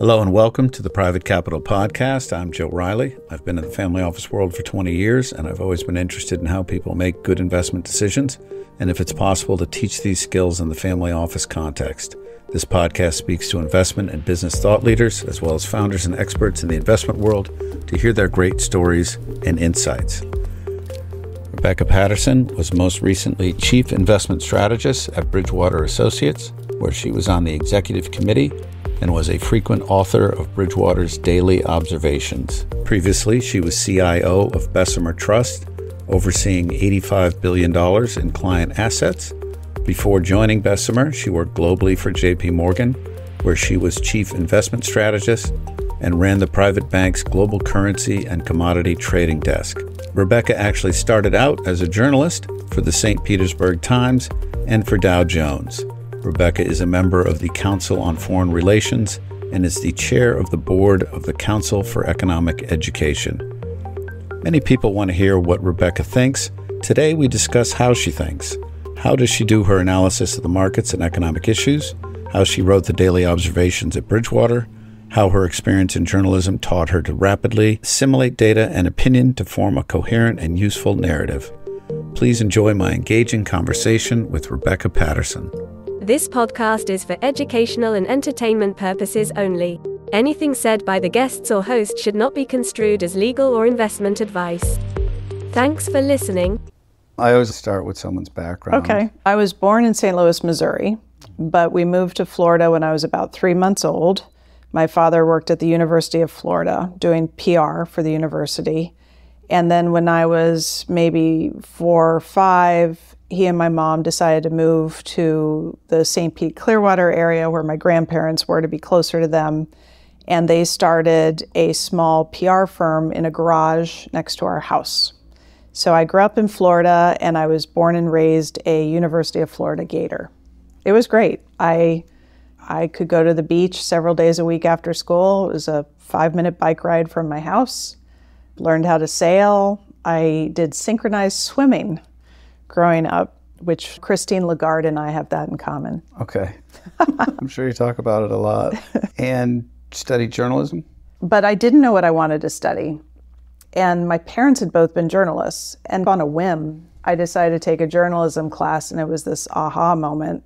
Hello and welcome to the Private Capital Podcast. I'm Joe Riley. I've been in the family office world for 20 years, and I've always been interested in how people make good investment decisions and if it's possible to teach these skills in the family office context. This podcast speaks to investment and business thought leaders, as well as founders and experts in the investment world, to hear their great stories and insights. Rebecca Patterson was most recently Chief Investment Strategist at Bridgewater Associates, where she was on the executive committee and was a frequent author of Bridgewater's Daily Observations. Previously, she was CIO of Bessemer Trust, overseeing $85 billion in client assets. Before joining Bessemer, she worked globally for JP Morgan, where she was chief investment strategist and ran the private bank's global currency and commodity trading desk. Rebecca actually started out as a journalist for the St. Petersburg Times and for Dow Jones. Rebecca is a member of the Council on Foreign Relations and is the chair of the board of the Council for Economic Education. Many people want to hear what Rebecca thinks. Today, we discuss how she thinks. How does she do her analysis of the markets and economic issues? How she wrote the daily observations at Bridgewater? How her experience in journalism taught her to rapidly assimilate data and opinion to form a coherent and useful narrative. Please enjoy my engaging conversation with Rebecca Patterson. This podcast is for educational and entertainment purposes only. Anything said by the guests or host should not be construed as legal or investment advice. Thanks for listening. I always start with someone's background. Okay. I was born in St. Louis, Missouri, but we moved to Florida when I was about three months old. My father worked at the University of Florida doing PR for the university. And then when I was maybe four or five, he and my mom decided to move to the St. Pete Clearwater area where my grandparents were to be closer to them. And they started a small PR firm in a garage next to our house. So I grew up in Florida and I was born and raised a University of Florida Gator. It was great. I I could go to the beach several days a week after school. It was a 5-minute bike ride from my house. Learned how to sail. I did synchronized swimming growing up, which Christine Lagarde and I have that in common. Okay. I'm sure you talk about it a lot. And studied journalism? But I didn't know what I wanted to study. And my parents had both been journalists. And on a whim, I decided to take a journalism class, and it was this aha moment.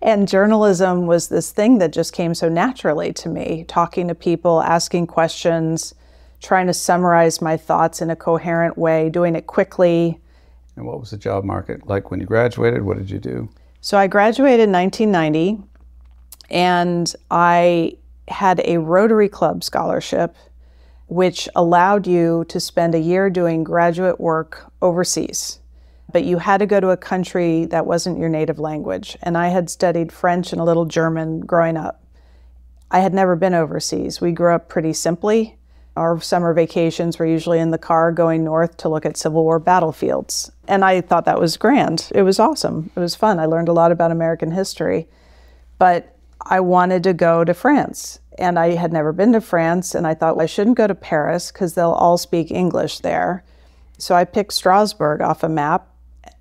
And journalism was this thing that just came so naturally to me talking to people, asking questions, trying to summarize my thoughts in a coherent way, doing it quickly, and what was the job market like when you graduated? What did you do? So I graduated in 1990 and I had a Rotary Club scholarship, which allowed you to spend a year doing graduate work overseas. But you had to go to a country that wasn't your native language. And I had studied French and a little German growing up. I had never been overseas. We grew up pretty simply. Our summer vacations were usually in the car going north to look at Civil War battlefields. And I thought that was grand. It was awesome. It was fun. I learned a lot about American history. But I wanted to go to France. And I had never been to France. And I thought, well, I shouldn't go to Paris because they'll all speak English there. So I picked Strasbourg off a map,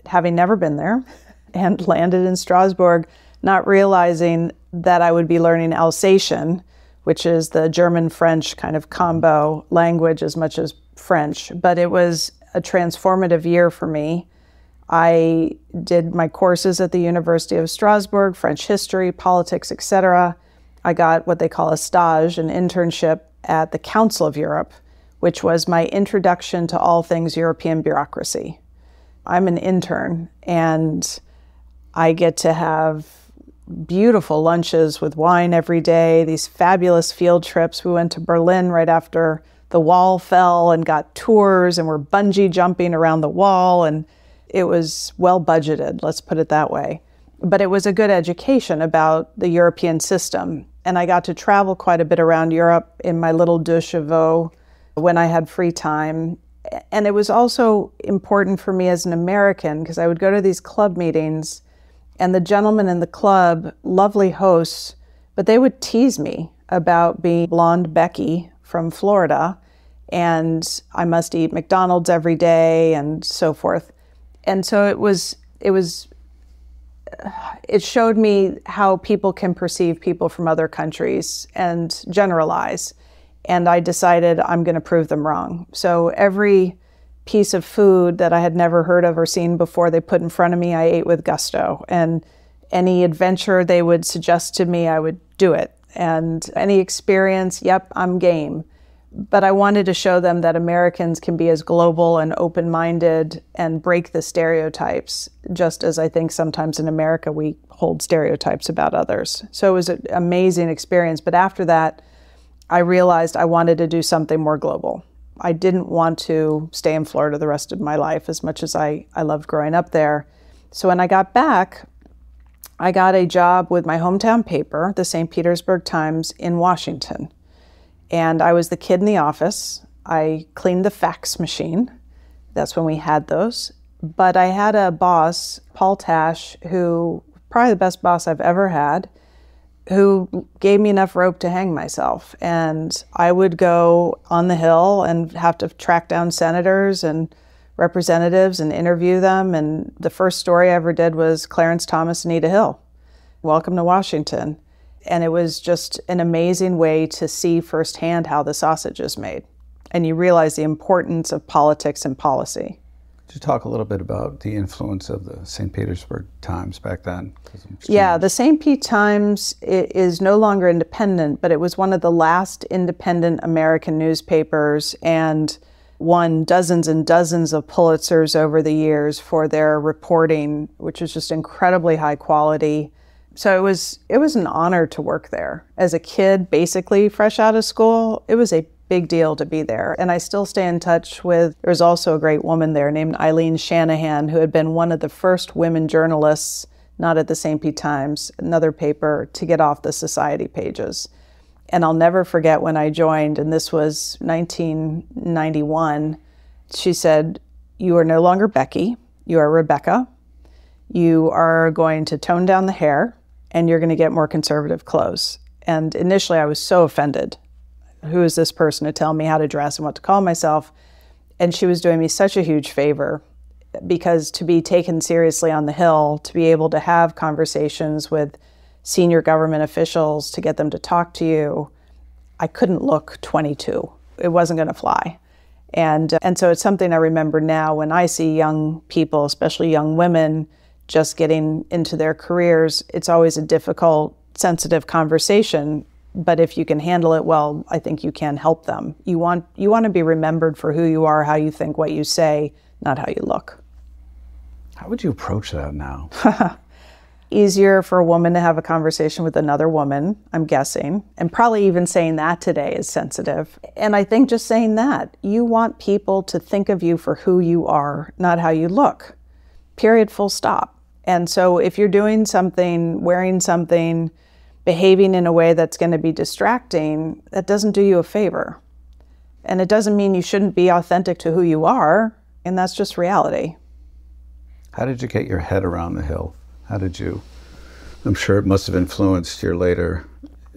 having never been there, and landed in Strasbourg, not realizing that I would be learning Alsatian which is the German French kind of combo language as much as French. But it was a transformative year for me. I did my courses at the University of Strasbourg, French history, politics, etc. I got what they call a stage, an internship at the Council of Europe, which was my introduction to all things European bureaucracy. I'm an intern and I get to have beautiful lunches with wine every day, these fabulous field trips. We went to Berlin right after the wall fell and got tours and we're bungee jumping around the wall and it was well budgeted, let's put it that way. But it was a good education about the European system. And I got to travel quite a bit around Europe in my little deux chevaux when I had free time. And it was also important for me as an American because I would go to these club meetings and the gentlemen in the club, lovely hosts, but they would tease me about being blonde Becky from Florida and I must eat McDonald's every day and so forth. And so it was it was uh, it showed me how people can perceive people from other countries and generalize. And I decided I'm going to prove them wrong. So every piece of food that I had never heard of or seen before they put in front of me, I ate with gusto. And any adventure they would suggest to me, I would do it. And any experience, yep, I'm game. But I wanted to show them that Americans can be as global and open minded and break the stereotypes, just as I think sometimes in America we hold stereotypes about others. So it was an amazing experience. But after that, I realized I wanted to do something more global. I didn't want to stay in Florida the rest of my life as much as I, I loved growing up there. So when I got back, I got a job with my hometown paper, the St. Petersburg Times, in Washington. And I was the kid in the office. I cleaned the fax machine. That's when we had those. But I had a boss, Paul Tash, who probably the best boss I've ever had, who gave me enough rope to hang myself. And I would go on the Hill and have to track down senators and representatives and interview them. And the first story I ever did was Clarence Thomas, and Anita Hill. Welcome to Washington. And it was just an amazing way to see firsthand how the sausage is made. And you realize the importance of politics and policy. Could you talk a little bit about the influence of the St. Petersburg Times back then? Yeah, the St. Pete Times is no longer independent, but it was one of the last independent American newspapers and won dozens and dozens of Pulitzers over the years for their reporting, which was just incredibly high quality. So it was it was an honor to work there. As a kid, basically fresh out of school, it was a big deal to be there. And I still stay in touch with there was also a great woman there named Eileen Shanahan who had been one of the first women journalists, not at the St. Pete Times, another paper to get off the society pages. And I'll never forget when I joined, and this was 1991. She said, You are no longer Becky, you are Rebecca. You are going to tone down the hair and you're going to get more conservative clothes. And initially, I was so offended. Who is this person to tell me how to dress and what to call myself? And she was doing me such a huge favor because to be taken seriously on the Hill, to be able to have conversations with senior government officials to get them to talk to you, I couldn't look 22. It wasn't going to fly. And, and so it's something I remember now when I see young people, especially young women, just getting into their careers. It's always a difficult, sensitive conversation. But if you can handle it well, I think you can help them. You want, you want to be remembered for who you are, how you think, what you say, not how you look. How would you approach that now? easier for a woman to have a conversation with another woman, I'm guessing. And probably even saying that today is sensitive. And I think just saying that, you want people to think of you for who you are, not how you look. Period, full stop. And so if you're doing something, wearing something, behaving in a way that's going to be distracting, that doesn't do you a favor. And it doesn't mean you shouldn't be authentic to who you are, and that's just reality. How did you get your head around the hill? How did you? I'm sure it must have influenced your later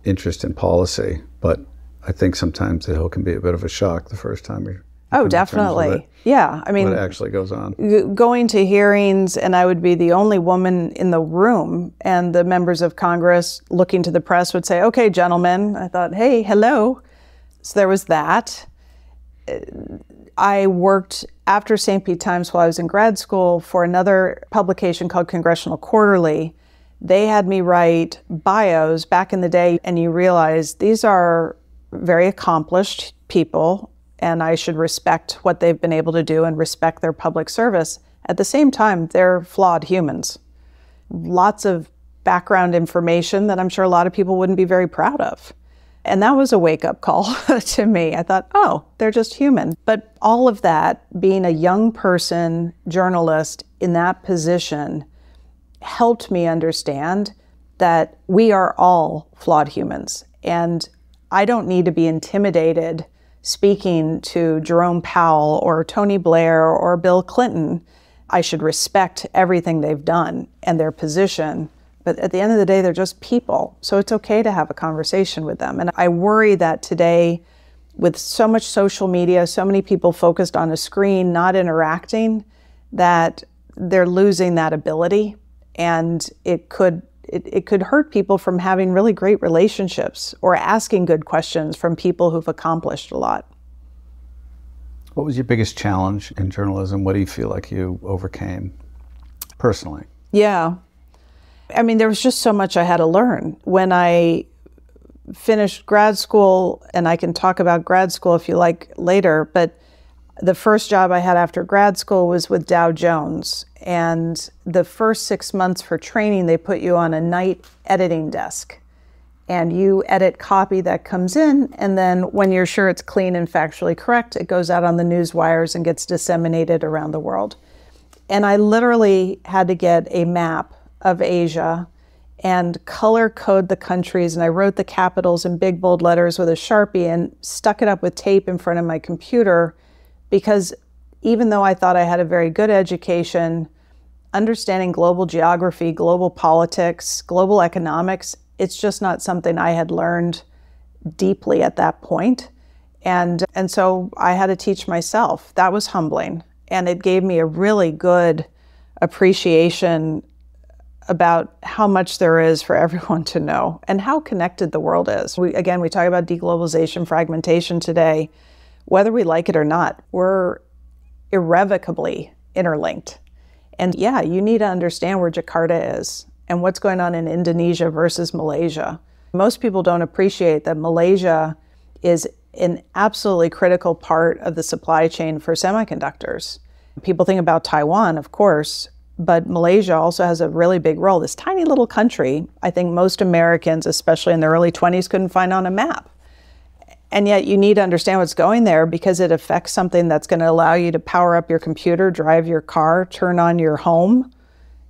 interest in policy, but I think sometimes the hill can be a bit of a shock the first time you're. Oh, definitely. Yeah. I mean, what actually goes on? Going to hearings, and I would be the only woman in the room, and the members of Congress looking to the press would say, okay, gentlemen. I thought, hey, hello. So there was that. I worked after St. Pete Times while I was in grad school for another publication called Congressional Quarterly. They had me write bios back in the day, and you realize these are very accomplished people, and I should respect what they've been able to do and respect their public service. At the same time, they're flawed humans. Lots of background information that I'm sure a lot of people wouldn't be very proud of. And that was a wake up call to me. I thought, oh, they're just human. But all of that, being a young person, journalist in that position, helped me understand that we are all flawed humans. And I don't need to be intimidated speaking to Jerome Powell or Tony Blair or Bill Clinton. I should respect everything they've done and their position but at the end of the day, they're just people. So it's okay to have a conversation with them. And I worry that today, with so much social media, so many people focused on a screen, not interacting, that they're losing that ability. and it could it, it could hurt people from having really great relationships or asking good questions from people who've accomplished a lot. What was your biggest challenge in journalism? What do you feel like you overcame personally? Yeah. I mean, there was just so much I had to learn. When I finished grad school, and I can talk about grad school if you like later, but the first job I had after grad school was with Dow Jones. And the first six months for training, they put you on a night editing desk. And you edit copy that comes in. And then when you're sure it's clean and factually correct, it goes out on the news wires and gets disseminated around the world. And I literally had to get a map of Asia and color code the countries. And I wrote the capitals in big bold letters with a Sharpie and stuck it up with tape in front of my computer because even though I thought I had a very good education, understanding global geography, global politics, global economics, it's just not something I had learned deeply at that point. And, and so I had to teach myself. That was humbling. And it gave me a really good appreciation about how much there is for everyone to know and how connected the world is. We, again, we talk about deglobalization, fragmentation today whether we like it or not, we're irrevocably interlinked. And yeah, you need to understand where Jakarta is and what's going on in Indonesia versus Malaysia. Most people don't appreciate that Malaysia is an absolutely critical part of the supply chain for semiconductors. People think about Taiwan, of course, but Malaysia also has a really big role. This tiny little country, I think most Americans, especially in their early 20s, couldn't find on a map. And yet you need to understand what's going there because it affects something that's going to allow you to power up your computer, drive your car, turn on your home.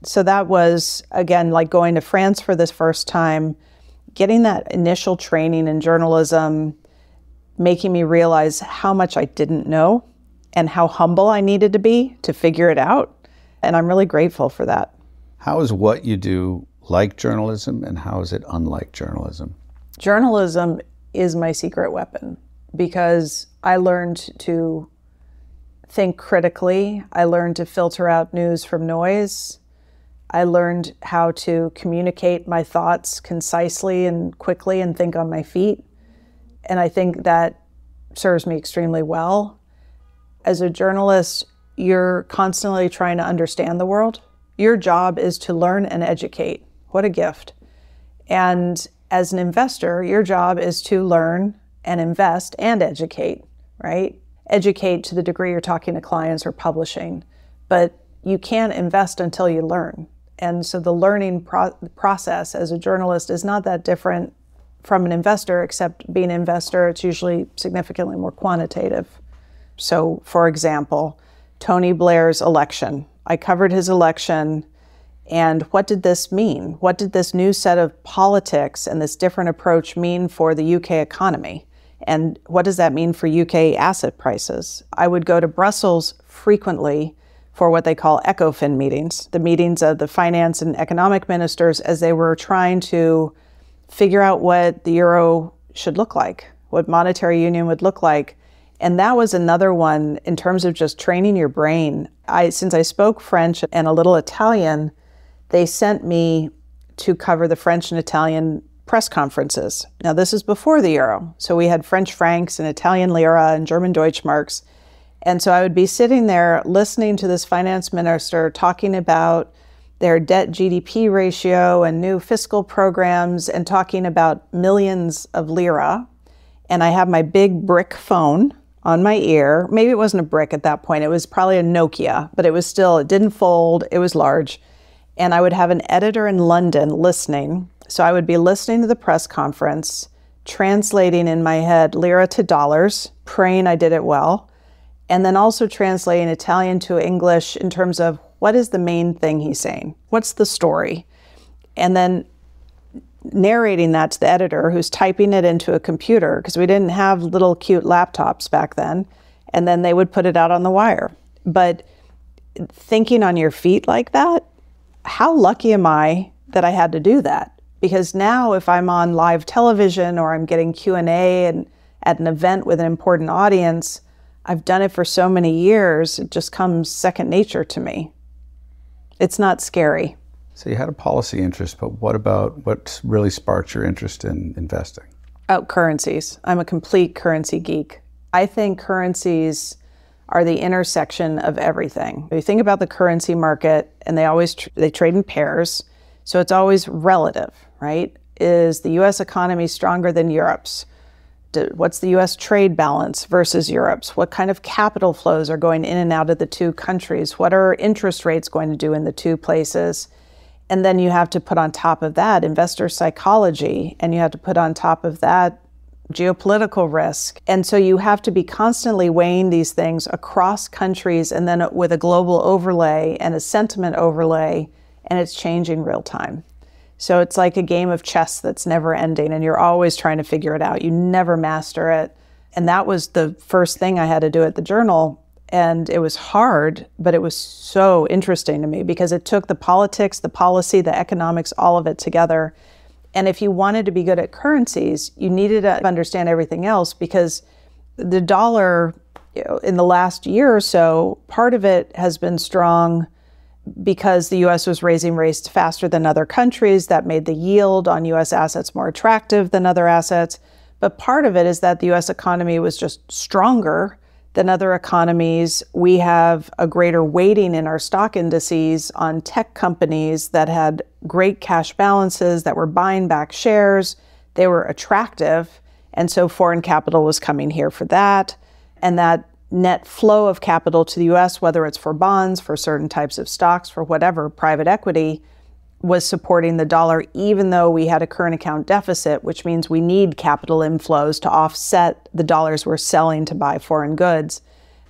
So that was, again, like going to France for this first time, getting that initial training in journalism, making me realize how much I didn't know and how humble I needed to be to figure it out. And I'm really grateful for that. How is what you do like journalism and how is it unlike journalism? Journalism is my secret weapon because I learned to think critically. I learned to filter out news from noise. I learned how to communicate my thoughts concisely and quickly and think on my feet. And I think that serves me extremely well. As a journalist, you're constantly trying to understand the world. Your job is to learn and educate. What a gift. And as an investor, your job is to learn and invest and educate, right? Educate to the degree you're talking to clients or publishing, but you can't invest until you learn. And so the learning pro- process as a journalist is not that different from an investor, except being an investor, it's usually significantly more quantitative. So, for example, Tony Blair's election. I covered his election and what did this mean? What did this new set of politics and this different approach mean for the UK economy? And what does that mean for UK asset prices? I would go to Brussels frequently for what they call ECOFIN meetings, the meetings of the finance and economic ministers as they were trying to figure out what the euro should look like, what monetary union would look like. And that was another one in terms of just training your brain. I since I spoke French and a little Italian, they sent me to cover the French and Italian press conferences. Now, this is before the euro. So we had French francs and Italian lira and German Deutschmarks. And so I would be sitting there listening to this finance minister talking about their debt GDP ratio and new fiscal programs and talking about millions of lira. And I have my big brick phone on my ear. Maybe it wasn't a brick at that point, it was probably a Nokia, but it was still, it didn't fold, it was large and I would have an editor in London listening. So I would be listening to the press conference, translating in my head lira to dollars, praying I did it well, and then also translating Italian to English in terms of what is the main thing he's saying? What's the story? And then narrating that to the editor who's typing it into a computer because we didn't have little cute laptops back then. And then they would put it out on the wire. But thinking on your feet like that how lucky am I that I had to do that? Because now if I'm on live television or I'm getting Q&A and at an event with an important audience, I've done it for so many years, it just comes second nature to me. It's not scary. So you had a policy interest, but what about what really sparked your interest in investing? Oh, currencies. I'm a complete currency geek. I think currencies are the intersection of everything. You think about the currency market, and they always tr- they trade in pairs, so it's always relative, right? Is the U.S. economy stronger than Europe's? what's the US trade balance versus Europe's? What kind of capital flows are going in and out of the two countries? What are interest rates going to do in the two places? And then you have to put on top of that investor psychology, and you have to put on top of that geopolitical risk. And so you have to be constantly weighing these things across countries and then with a global overlay and a sentiment overlay, and it's changing real time. So it's like a game of chess that's never ending, and you're always trying to figure it out. You never master it. And that was the first thing I had to do at the journal. And it was hard, but it was so interesting to me because it took the politics, the policy, the economics, all of it together. And if you wanted to be good at currencies, you needed to understand everything else because the dollar you know, in the last year or so, part of it has been strong because the US was raising rates faster than other countries, that made the yield on US assets more attractive than other assets. But part of it is that the US economy was just stronger than other economies. We have a greater weighting in our stock indices on tech companies that had great cash balances, that were buying back shares. They were attractive. And so foreign capital was coming here for that. And that net flow of capital to the US, whether it's for bonds, for certain types of stocks, for whatever, private equity, was supporting the dollar, even though we had a current account deficit, which means we need capital inflows to offset the dollars we're selling to buy foreign goods.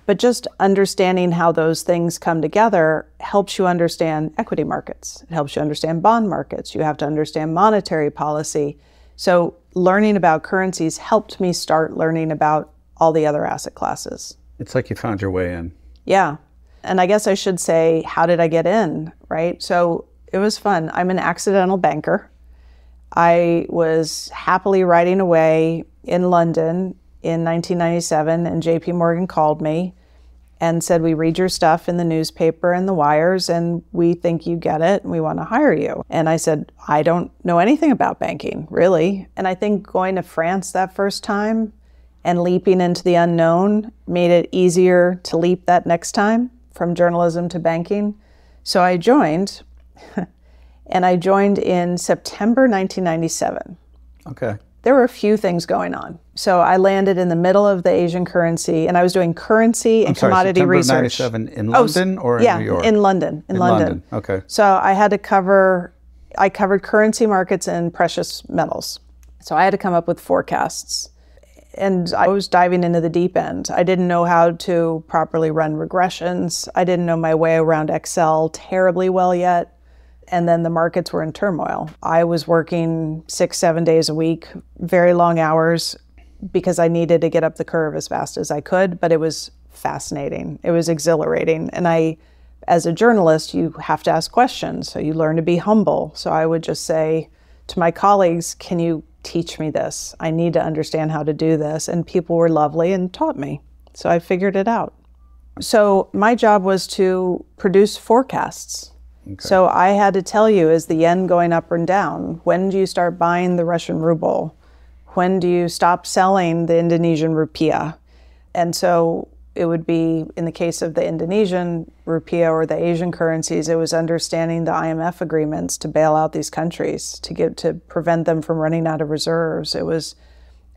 But just understanding how those things come together helps you understand equity markets. It helps you understand bond markets. You have to understand monetary policy. So, learning about currencies helped me start learning about all the other asset classes. It's like you found your way in. Yeah. And I guess I should say, how did I get in? Right. So it was fun. I'm an accidental banker. I was happily writing away in London in 1997, and JP Morgan called me and said, We read your stuff in the newspaper and the wires, and we think you get it, and we want to hire you. And I said, I don't know anything about banking, really. And I think going to France that first time, and leaping into the unknown made it easier to leap that next time from journalism to banking. So I joined, and I joined in September 1997. Okay. There were a few things going on. So I landed in the middle of the Asian currency, and I was doing currency and I'm sorry, commodity September research. 97 in oh, London oh, or in yeah, New York? in London. In, In London. London, okay. So I had to cover. I covered currency markets and precious metals. So I had to come up with forecasts and I was diving into the deep end. I didn't know how to properly run regressions. I didn't know my way around Excel terribly well yet. And then the markets were in turmoil. I was working six, seven days a week, very long hours, because I needed to get up the curve as fast as I could. But it was fascinating, it was exhilarating. And I, as a journalist, you have to ask questions. So you learn to be humble. So I would just say to my colleagues, Can you teach me this. I need to understand how to do this. And people were lovely and taught me. So I figured it out. So my job was to produce forecasts. Okay. So I had to tell you is the yen going up and down? When do you start buying the Russian ruble? When do you stop selling the Indonesian rupiah? And so it would be in the case of the Indonesian rupiah or the Asian currencies, it was understanding the IMF agreements to bail out these countries to get to prevent them from running out of reserves. It was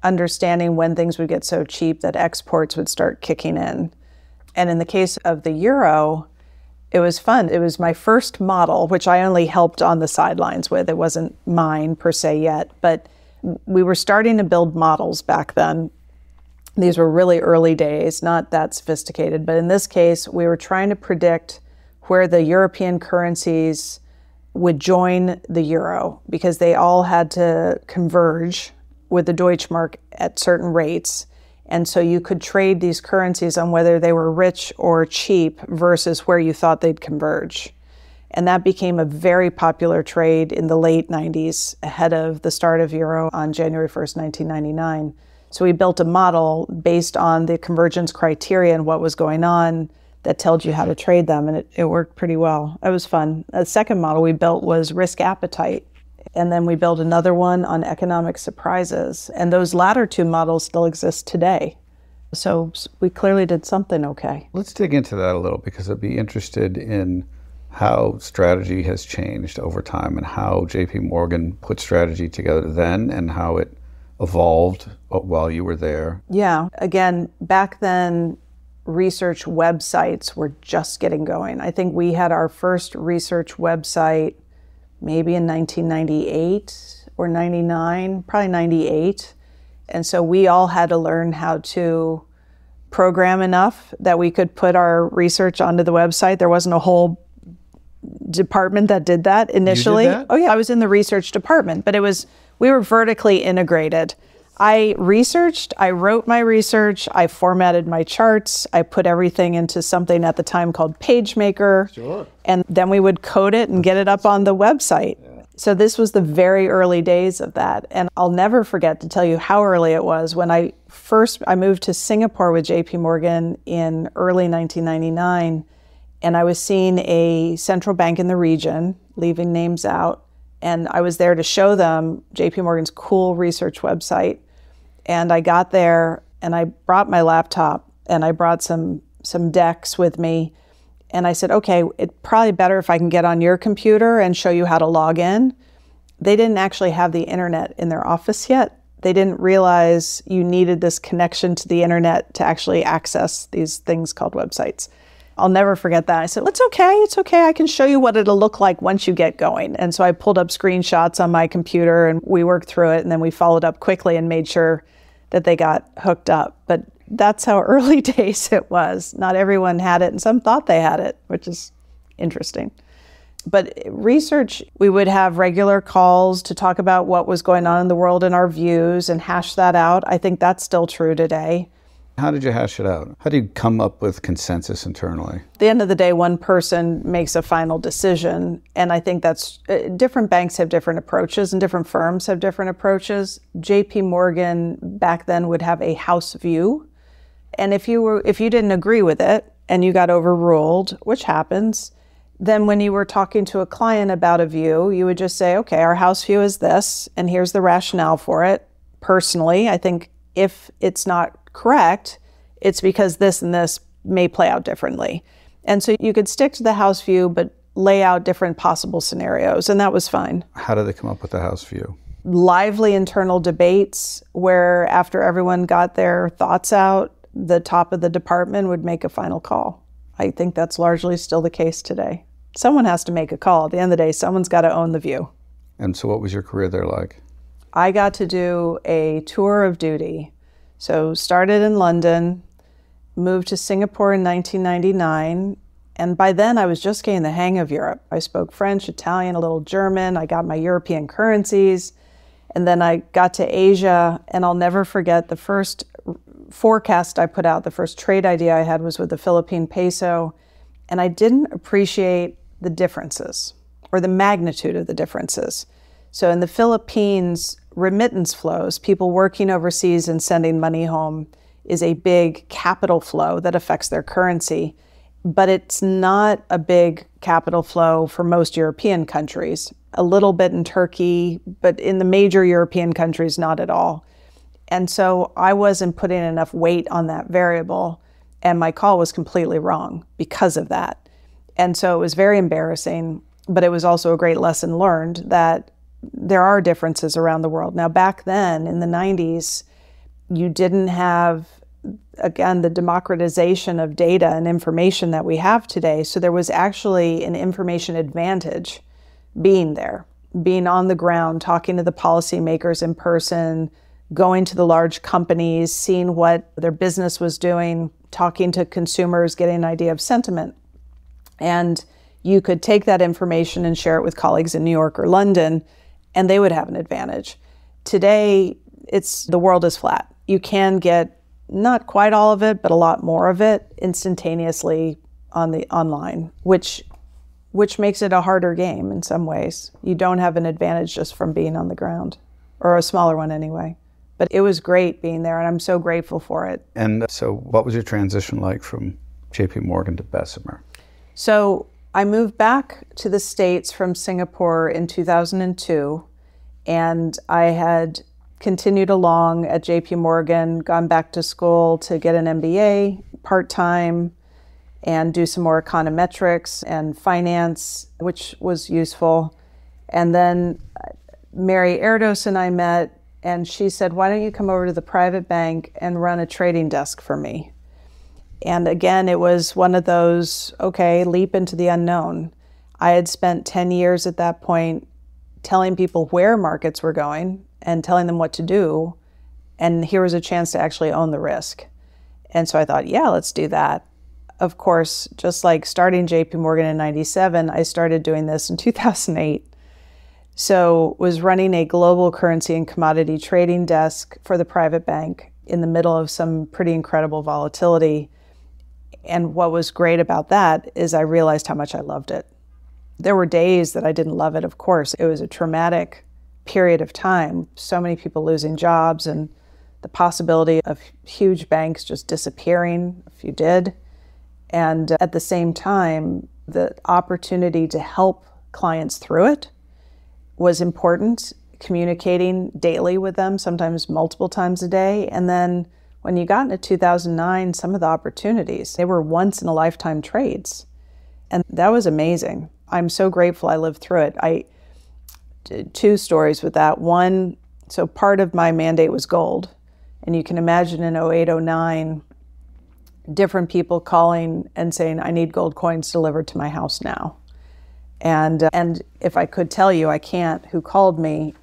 understanding when things would get so cheap that exports would start kicking in. And in the case of the euro, it was fun. It was my first model, which I only helped on the sidelines with. It wasn't mine per se yet, but we were starting to build models back then these were really early days, not that sophisticated. But in this case, we were trying to predict where the European currencies would join the euro because they all had to converge with the Deutschmark at certain rates. And so you could trade these currencies on whether they were rich or cheap versus where you thought they'd converge. And that became a very popular trade in the late 90s, ahead of the start of euro on January 1st, 1999. So we built a model based on the convergence criteria and what was going on that told you how to trade them, and it, it worked pretty well. It was fun. The second model we built was risk appetite. And then we built another one on economic surprises. And those latter two models still exist today. So we clearly did something okay. Let's dig into that a little because I'd be interested in how strategy has changed over time and how JP Morgan put strategy together then and how it evolved while you were there. Yeah, again, back then research websites were just getting going. I think we had our first research website maybe in 1998 or 99, probably 98. And so we all had to learn how to program enough that we could put our research onto the website. There wasn't a whole department that did that initially. Did that? Oh yeah, I was in the research department, but it was we were vertically integrated. I researched, I wrote my research, I formatted my charts, I put everything into something at the time called PageMaker. Sure. And then we would code it and get it up on the website. Yeah. So this was the very early days of that. And I'll never forget to tell you how early it was when I first I moved to Singapore with JP Morgan in early 1999 and I was seeing a central bank in the region, leaving names out, and I was there to show them JP Morgan's cool research website and I got there and I brought my laptop and I brought some some decks with me. And I said, okay, it's probably better if I can get on your computer and show you how to log in. They didn't actually have the internet in their office yet. They didn't realize you needed this connection to the internet to actually access these things called websites. I'll never forget that. I said, It's okay. It's okay. I can show you what it'll look like once you get going. And so I pulled up screenshots on my computer and we worked through it. And then we followed up quickly and made sure that they got hooked up. But that's how early days it was. Not everyone had it, and some thought they had it, which is interesting. But research, we would have regular calls to talk about what was going on in the world and our views and hash that out. I think that's still true today. How did you hash it out? How do you come up with consensus internally? At the end of the day, one person makes a final decision. And I think that's uh, different banks have different approaches and different firms have different approaches. JP Morgan back then would have a house view. And if you were if you didn't agree with it and you got overruled, which happens, then when you were talking to a client about a view, you would just say, okay, our house view is this, and here's the rationale for it. Personally, I think if it's not correct, it's because this and this may play out differently. And so you could stick to the house view, but lay out different possible scenarios, and that was fine. How did they come up with the house view? Lively internal debates where, after everyone got their thoughts out, the top of the department would make a final call. I think that's largely still the case today. Someone has to make a call. At the end of the day, someone's got to own the view. And so, what was your career there like? I got to do a tour of duty so started in London, moved to Singapore in 1999, and by then I was just getting the hang of Europe. I spoke French, Italian, a little German. I got my European currencies. And then I got to Asia, and I'll never forget the first forecast I put out, the first trade idea I had was with the Philippine peso. And I didn't appreciate the differences or the magnitude of the differences. So in the Philippines, remittance flows, people working overseas and sending money home, is a big capital flow that affects their currency. But it's not a big capital flow for most European countries. A little bit in Turkey, but in the major European countries, not at all. And so I wasn't putting enough weight on that variable, and my call was completely wrong because of that. And so it was very embarrassing, but it was also a great lesson learned that there are differences around the world. Now, back then in the 90s, you didn't have, again, the democratization of data and information that we have today. So there was actually an information advantage being there, being on the ground, talking to the policymakers in person, going to the large companies, seeing what their business was doing, talking to consumers, getting an idea of sentiment. And you could take that information and share it with colleagues in New York or London and they would have an advantage. Today, it's the world is flat. You can get not quite all of it, but a lot more of it instantaneously on the online, which which makes it a harder game in some ways. You don't have an advantage just from being on the ground, or a smaller one anyway. But it was great being there, and I'm so grateful for it. And so, what was your transition like from JP Morgan to Bessemer? So I moved back to the States from Singapore in 2002, and I had continued along at JP Morgan, gone back to school to get an MBA part time and do some more econometrics and finance, which was useful. And then Mary Erdoes and I met, and she said, Why don't you come over to the private bank and run a trading desk for me? And again, it was one of those, okay, leap into the unknown. I had spent 10 years at that point telling people where markets were going and telling them what to do. And here was a chance to actually own the risk. And so I thought, yeah, let's do that. Of course, just like starting JP Morgan in 97, I started doing this in 2008. So was running a global currency and commodity trading desk for the private bank in the middle of some pretty incredible volatility. And what was great about that is I realized how much I loved it. There were days that I didn't love it, of course. It was a traumatic period of time, so many people losing jobs and the possibility of huge banks just disappearing if you did. And at the same time, the opportunity to help clients through it was important, communicating daily with them, sometimes multiple times a day. And then when you got into 2009, some of the opportunities, they were once in a lifetime trades. And that was amazing. I'm so grateful I lived through it. I did two stories with that. One, so part of my mandate was gold. And you can imagine in 08, 09, different people calling and saying, I need gold coins delivered to my house now. And, uh, and if I could tell you, I can't, who called me,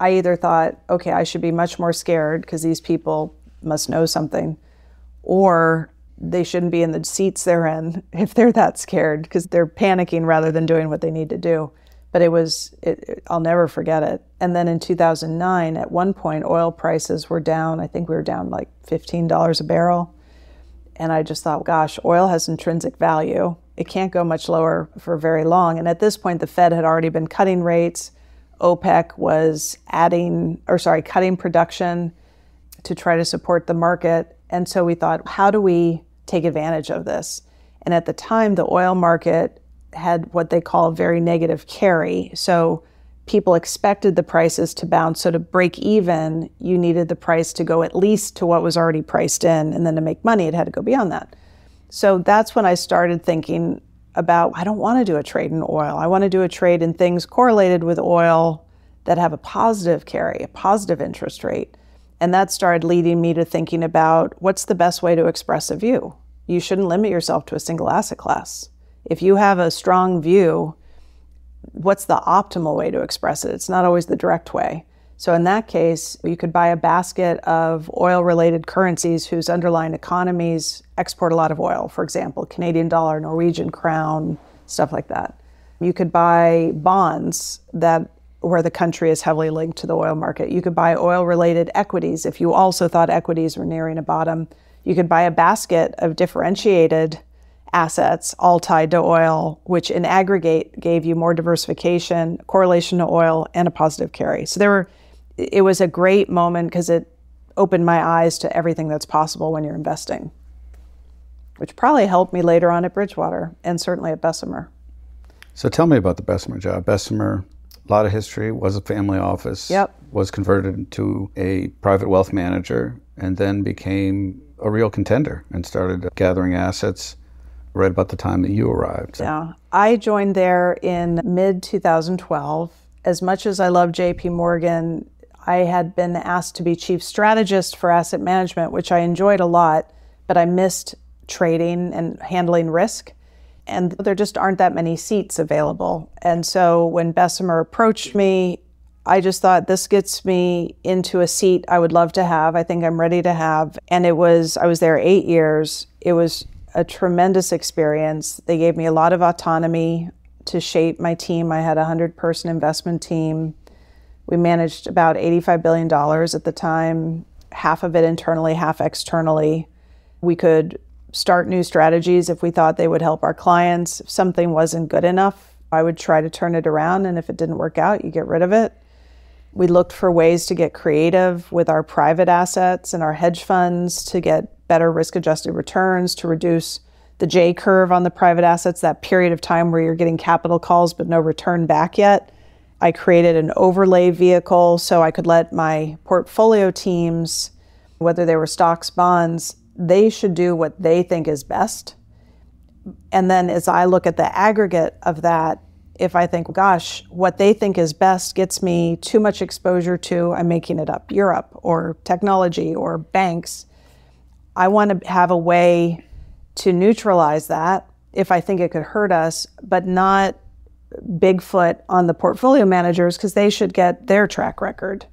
I either thought, okay, I should be much more scared because these people must know something, or they shouldn't be in the seats they're in if they're that scared because they're panicking rather than doing what they need to do. But it was it, it, i'll never forget it. And then in 2009 at one point oil prices were down i think we were down like $15 a barrel. And i just thought gosh oil has intrinsic value. It can't go much lower for very long. And at this point the fed had already been cutting rates. Opec was adding or sorry cutting production to try to support the market and so we thought how do we take advantage of this and at the time the oil market had what they call very negative carry. So people expected the prices to bounce. So to break even, you needed the price to go at least to what was already priced in. And then to make money, it had to go beyond that. So that's when I started thinking about I don't want to do a trade in oil. I want to do a trade in things correlated with oil that have a positive carry, a positive interest rate. And that started leading me to thinking about what's the best way to express a view. You shouldn't limit yourself to a single asset class if you have a strong view, what's the optimal way to express it? It's not always the direct way. So, in that case, you could buy a basket of oil related currencies whose underlying economies export a lot of oil, for example, Canadian dollar, Norwegian crown, stuff like that. You could buy bonds that where the country is heavily linked to the oil market. You could buy oil related equities if you also thought equities were nearing a bottom. You could buy a basket of differentiated assets all tied to oil, which in aggregate gave you more diversification, correlation to oil, and a positive carry. So there were, it was a great moment because it opened my eyes to everything that's possible when you're investing, which probably helped me later on at Bridgewater and certainly at Bessemer. So tell me about the Bessemer job. Bessemer, a lot of history, was a family office, yep. was converted into a private wealth manager, and then became a real contender and started gathering assets right about the time that you arrived. Yeah. I joined there in mid 2012. As much as I love JP Morgan, I had been asked to be chief strategist for asset management, which I enjoyed a lot, but I missed trading and handling risk. And there just aren't that many seats available. And so when Bessemer approached me, I just thought this gets me into a seat I would love to have. I think I'm ready to have. And it was, I was there eight years. It was a tremendous experience. They gave me a lot of autonomy to shape my team. I had a 100 person investment team. We managed about $85 billion at the time, half of it internally, half externally. We could start new strategies if we thought they would help our clients. If something wasn't good enough, I would try to turn it around. And if it didn't work out, you get rid of it. We looked for ways to get creative with our private assets and our hedge funds to get better risk adjusted returns, to reduce the J curve on the private assets, that period of time where you're getting capital calls but no return back yet. I created an overlay vehicle so I could let my portfolio teams, whether they were stocks, bonds, they should do what they think is best. And then as I look at the aggregate of that, if I think, gosh, what they think is best gets me too much exposure to, I'm making it up, Europe or technology or banks, I want to have a way to neutralize that if I think it could hurt us, but not Bigfoot on the portfolio managers because they should get their track record,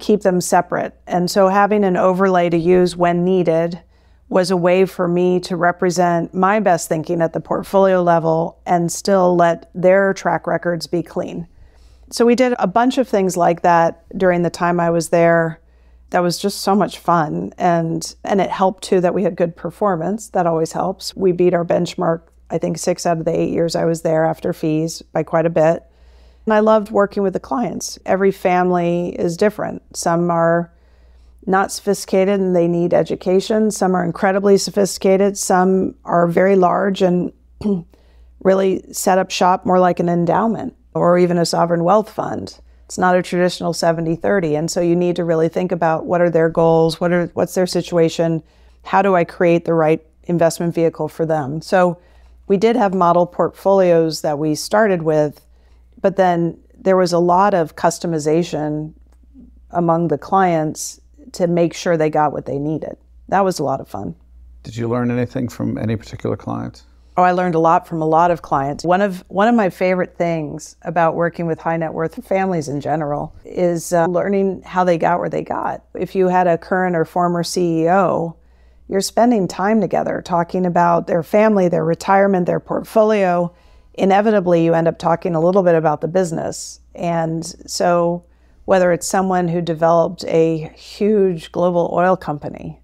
keep them separate. And so having an overlay to use when needed was a way for me to represent my best thinking at the portfolio level and still let their track records be clean. So we did a bunch of things like that during the time I was there. That was just so much fun. And and it helped too that we had good performance. That always helps. We beat our benchmark i think six out of the eight years i was there after fees by quite a bit. And i loved working with the clients. Every family is different. Some are not sophisticated and they need education. Some are incredibly sophisticated. Some are very large and really set up shop more like an endowment or even a sovereign wealth fund. It's not a traditional 70-30 and so you need to really think about what are their goals what are what's their situation how do i create the right investment vehicle for them? So we did have model portfolios that we started with but then there was a lot of customization among the clients to make sure they got what they needed that was a lot of fun did you learn anything from any particular clients Oh, I learned a lot from a lot of clients. One of one of my favorite things about working with high net worth families in general is uh, learning how they got where they got. If you had a current or former CEO, you're spending time together talking about their family, their retirement, their portfolio. Inevitably, you end up talking a little bit about the business. And so, whether it's someone who developed a huge global oil company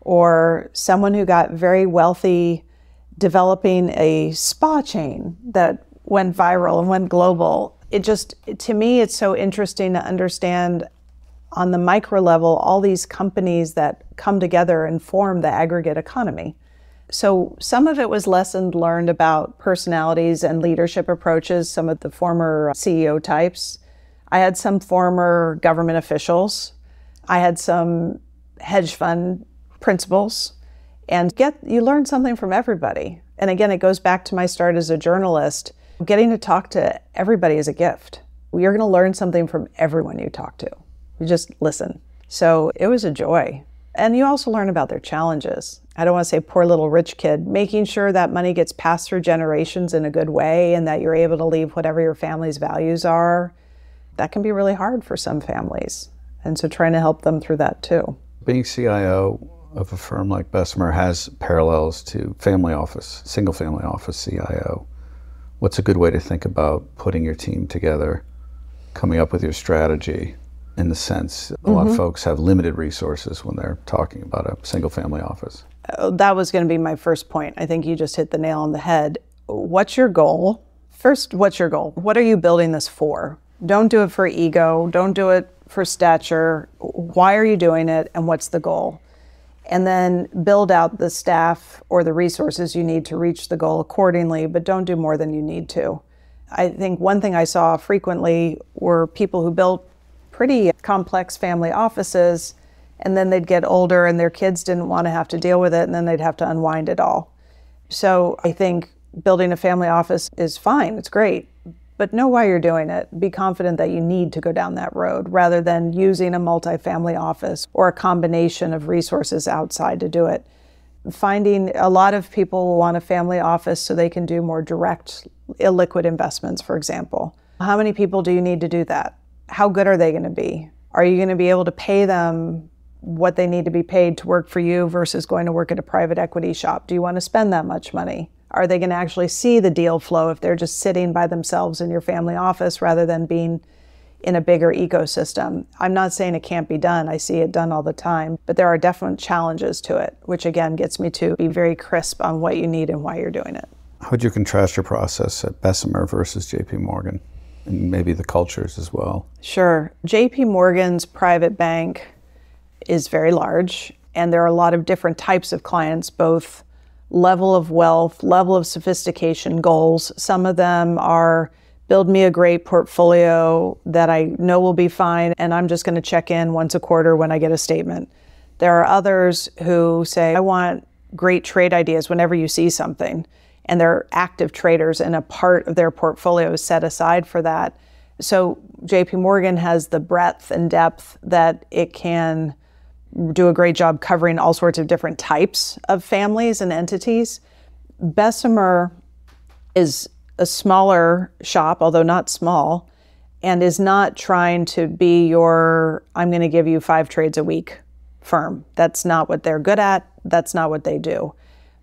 or someone who got very wealthy developing a spa chain that went viral and went global. It just, to me, it's so interesting to understand on the micro level all these companies that come together and form the aggregate economy. So some of it was lessons learned about personalities and leadership approaches, some of the former CEO types. I had some former government officials. I had some hedge fund principals and get you learn something from everybody. And again, it goes back to my start as a journalist. Getting to talk to everybody is a gift. You're going to learn something from everyone you talk to. You just listen. So it was a joy. And you also learn about their challenges. I don't want to say poor little rich kid, making sure that money gets passed through generations in a good way and that you're able to leave whatever your family's values are. That can be really hard for some families. And so trying to help them through that too. Being CIO, of a firm like Bessemer has parallels to family office, single family office CIO. What's a good way to think about putting your team together, coming up with your strategy? In the sense, a mm-hmm. lot of mm-hmm. folks have limited resources when they're talking about a single family office. Uh, that was going to be my first point. I think you just hit the nail on the head. What's your goal? First, what's your goal? What are you building this for? Don't do it for ego. Don't do it for stature. Why are you doing it? And what's the goal? and then build out the staff or the resources you need to reach the goal accordingly, but don't do more than you need to. I think one thing I saw frequently were people who built pretty complex family offices and then they'd get older and their kids didn't want to have to deal with it and then they'd have to unwind it all. So I think building a family office is fine, it's great, but know why you're doing it. Be confident that you need to go down that road rather than using a multifamily office or a combination of resources outside to do it. Finding a lot of people want a family office so they can do more direct illiquid investments, for example. How many people do you need to do that? How good are they going to be? Are you going to be able to pay them what they need to be paid to work for you versus going to work at a private equity shop? Do you want to spend that much money? Are they going to actually see the deal flow if they're just sitting by themselves in your family office rather than being in a bigger ecosystem? I'm not saying it can't be done. I see it done all the time, but there are definite challenges to it, which again gets me to be very crisp on what you need and why you're doing it. How would you contrast your process at Bessemer versus JP Morgan? And maybe the cultures as well. Sure. JP Morgan's private bank is very large, and there are a lot of different types of clients, both level of wealth, level of sophistication goals. Some of them are build me a great portfolio that I know will be fine, and I'm just going to check in once a quarter when I get a statement. There are others who say, I want great trade ideas whenever you see something, and they're active traders, and a part of their portfolio is set aside for that. So JP Morgan has the breadth and depth that it can do a great job covering all sorts of different types of families and entities. Bessemer is a smaller shop, although not small, and is not trying to be your, I'm going to give you five trades a week firm. That's not what they're good at. That's not what they do.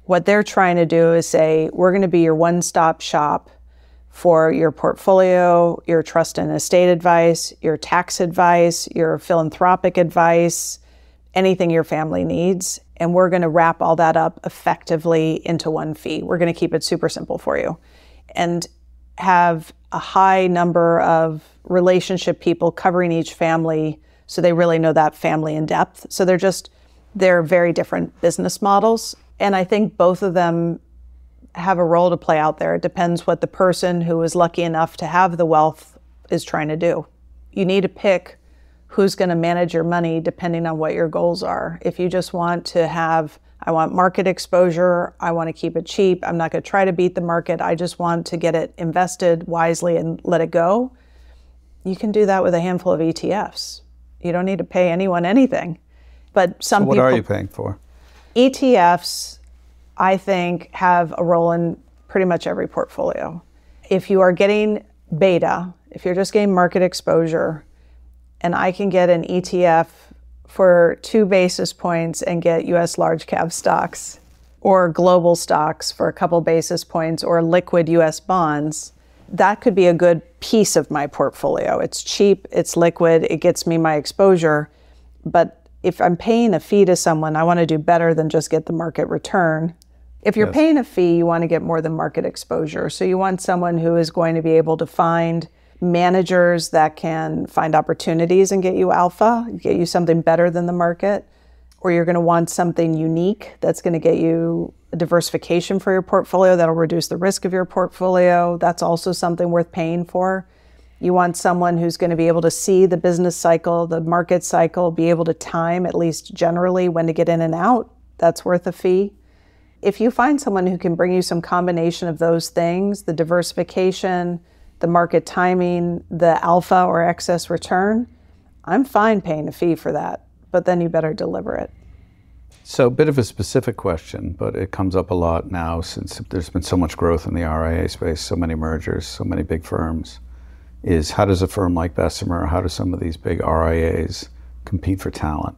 What they're trying to do is say, we're going to be your one stop shop for your portfolio, your trust and estate advice, your tax advice, your philanthropic advice, anything your family needs. And we're going to wrap all that up effectively into one fee. We're going to keep it super simple for you and have a high number of relationship people covering each family so they really know that family in depth. So they're just, they're very different business models. And I think both of them have a role to play out there. It depends what the person who is lucky enough to have the wealth is trying to do. You need to pick who's going to manage your money depending on what your goals are. If you just want to have I want market exposure. I want to keep it cheap. I'm not going to try to beat the market. I just want to get it invested wisely and let it go. You can do that with a handful of ETFs. You don't need to pay anyone anything. But some so what people, are you paying for? ETFs, I think, have a role in pretty much every portfolio. If you are getting beta, if you're just getting market exposure, and I can get an ETF for two basis points and get US large cap stocks or global stocks for a couple basis points or liquid US bonds, that could be a good piece of my portfolio. It's cheap, it's liquid, it gets me my exposure. But if I'm paying a fee to someone, I want to do better than just get the market return. If you're yes. paying a fee, you want to get more than market exposure. So you want someone who is going to be able to find managers that can find opportunities and get you alpha, get you something better than the market, or you're going to want something unique that's going to get you a diversification for your portfolio that'll reduce the risk of your portfolio. That's also something worth paying for. You want someone who's going to be able to see the business cycle, the market cycle, be able to time, at least generally, when to get in and out. That's worth a fee. If you find someone who can bring you some combination of those things, the diversification, the market timing, the alpha or excess return, I'm fine paying a fee for that, but then you better deliver it. So, a bit of a specific question, but it comes up a lot now since there's been so much growth in the RIA space, so many mergers, so many big firms. Is how does a firm like Bessemer, how do some of these big RIAs compete for talent?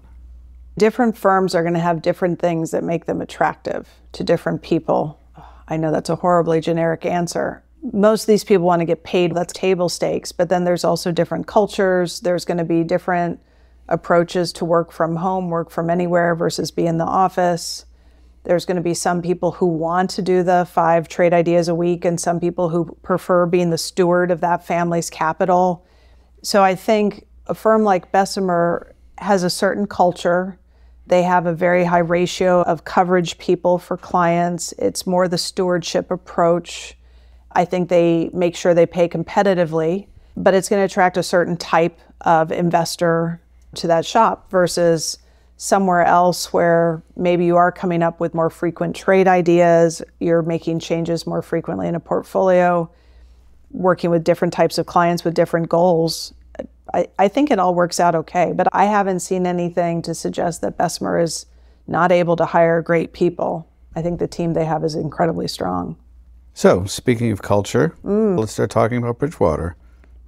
Different firms are going to have different things that make them attractive to different people. I know that's a horribly generic answer most of these people want to get paid. That's table stakes. But then there's also different cultures. There's going to be different approaches to work from home, work from anywhere versus be in the office. There's going to be some people who want to do the five trade ideas a week, and some people who prefer being the steward of that family's capital. So I think a firm like Bessemer has a certain culture. They have a very high ratio of coverage people for clients. It's more the stewardship approach I think they make sure they pay competitively, but it's going to attract a certain type of investor to that shop versus somewhere else where maybe you are coming up with more frequent trade ideas, you're making changes more frequently in a portfolio, working with different types of clients with different goals. I, I think it all works out okay, but I haven't seen anything to suggest that Bessemer is not able to hire great people. I think the team they have is incredibly strong. So, speaking of culture, mm. let's start talking about Bridgewater.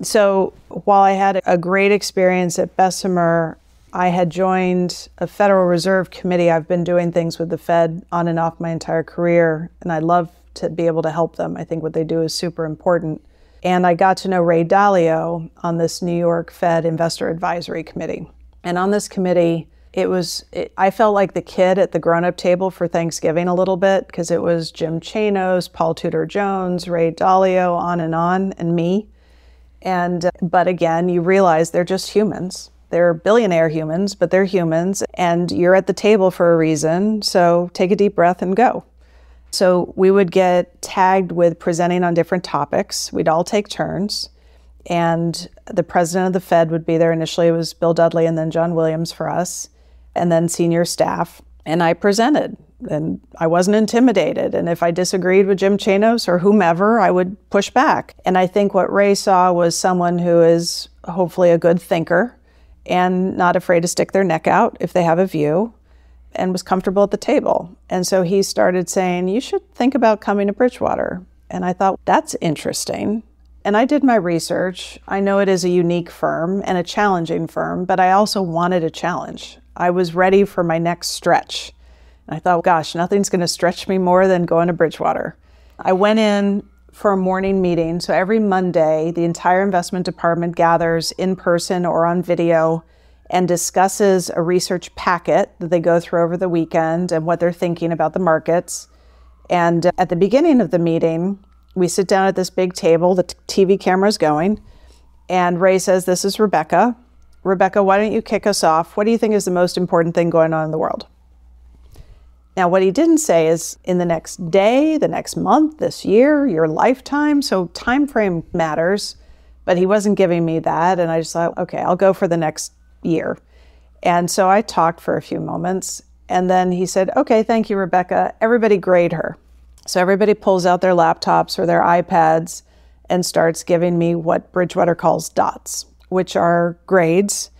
So, while I had a great experience at Bessemer, I had joined a Federal Reserve Committee. I've been doing things with the Fed on and off my entire career, and I love to be able to help them. I think what they do is super important. And I got to know Ray Dalio on this New York Fed Investor Advisory Committee. And on this committee, it was it, i felt like the kid at the grown-up table for thanksgiving a little bit because it was jim chanos paul tudor jones ray dalio on and on and me and but again you realize they're just humans they're billionaire humans but they're humans and you're at the table for a reason so take a deep breath and go So we would get tagged with presenting on different topics. We'd all take turns. And the president of the Fed would be there. Initially, it was Bill Dudley and then John Williams for us, and then senior staff. And I presented, and I wasn't intimidated. And if I disagreed with Jim Chanos or whomever, I would push back. And I think what Ray saw was someone who is hopefully a good thinker and not afraid to stick their neck out if they have a view and was comfortable at the table. And so he started saying, You should think about coming to Bridgewater. And I thought, That's interesting. And I did my research. I know it is a unique firm and a challenging firm, but I also wanted a challenge. I was ready for my next stretch. And I thought, gosh, nothing's going to stretch me more than going to Bridgewater. I went in for a morning meeting. So every Monday, the entire investment department gathers in person or on video and discusses a research packet that they go through over the weekend and what they're thinking about the markets. And at the beginning of the meeting, we sit down at this big table, the TV camera's going, and Ray says, This is Rebecca. Rebecca, why don't you kick us off? What do you think is the most important thing going on in the world? Now, what he didn't say is in the next day, the next month, this year, your lifetime. So time frame matters, but he wasn't giving me that. And I just thought, okay, I'll go for the next year. And so I talked for a few moments. And then he said, okay, thank you, Rebecca. Everybody grade her. So everybody pulls out their laptops or their iPads and starts giving me what Bridgewater calls dots, which are grades.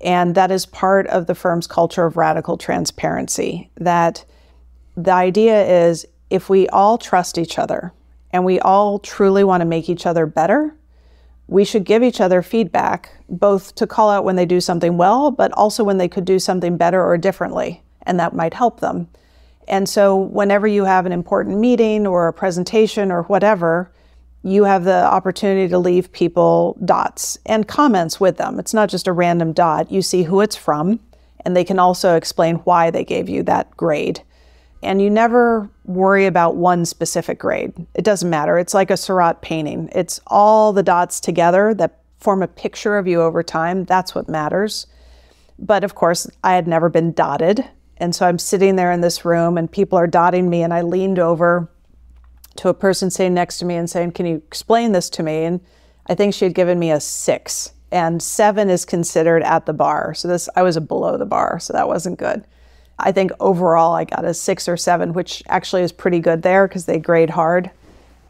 And that is part of the firm's culture of radical transparency. That the idea is if we all trust each other and we all truly want to make each other better, we should give each other feedback, both to call out when they do something well, but also when they could do something better or differently, and that might help them. And so, whenever you have an important meeting or a presentation or whatever, you have the opportunity to leave people dots and comments with them. It's not just a random dot. You see who it's from, and they can also explain why they gave you that grade. And you never worry about one specific grade. It doesn't matter. It's like a Seurat painting, it's all the dots together that form a picture of you over time. That's what matters. But of course, I had never been dotted. And so I'm sitting there in this room and people are dotting me. And I leaned over to a person sitting next to me and saying, Can you explain this to me? And I think she had given me a six. And seven is considered at the bar. So this I was below the bar, so that wasn't good. I think overall I got a six or seven, which actually is pretty good there because they grade hard.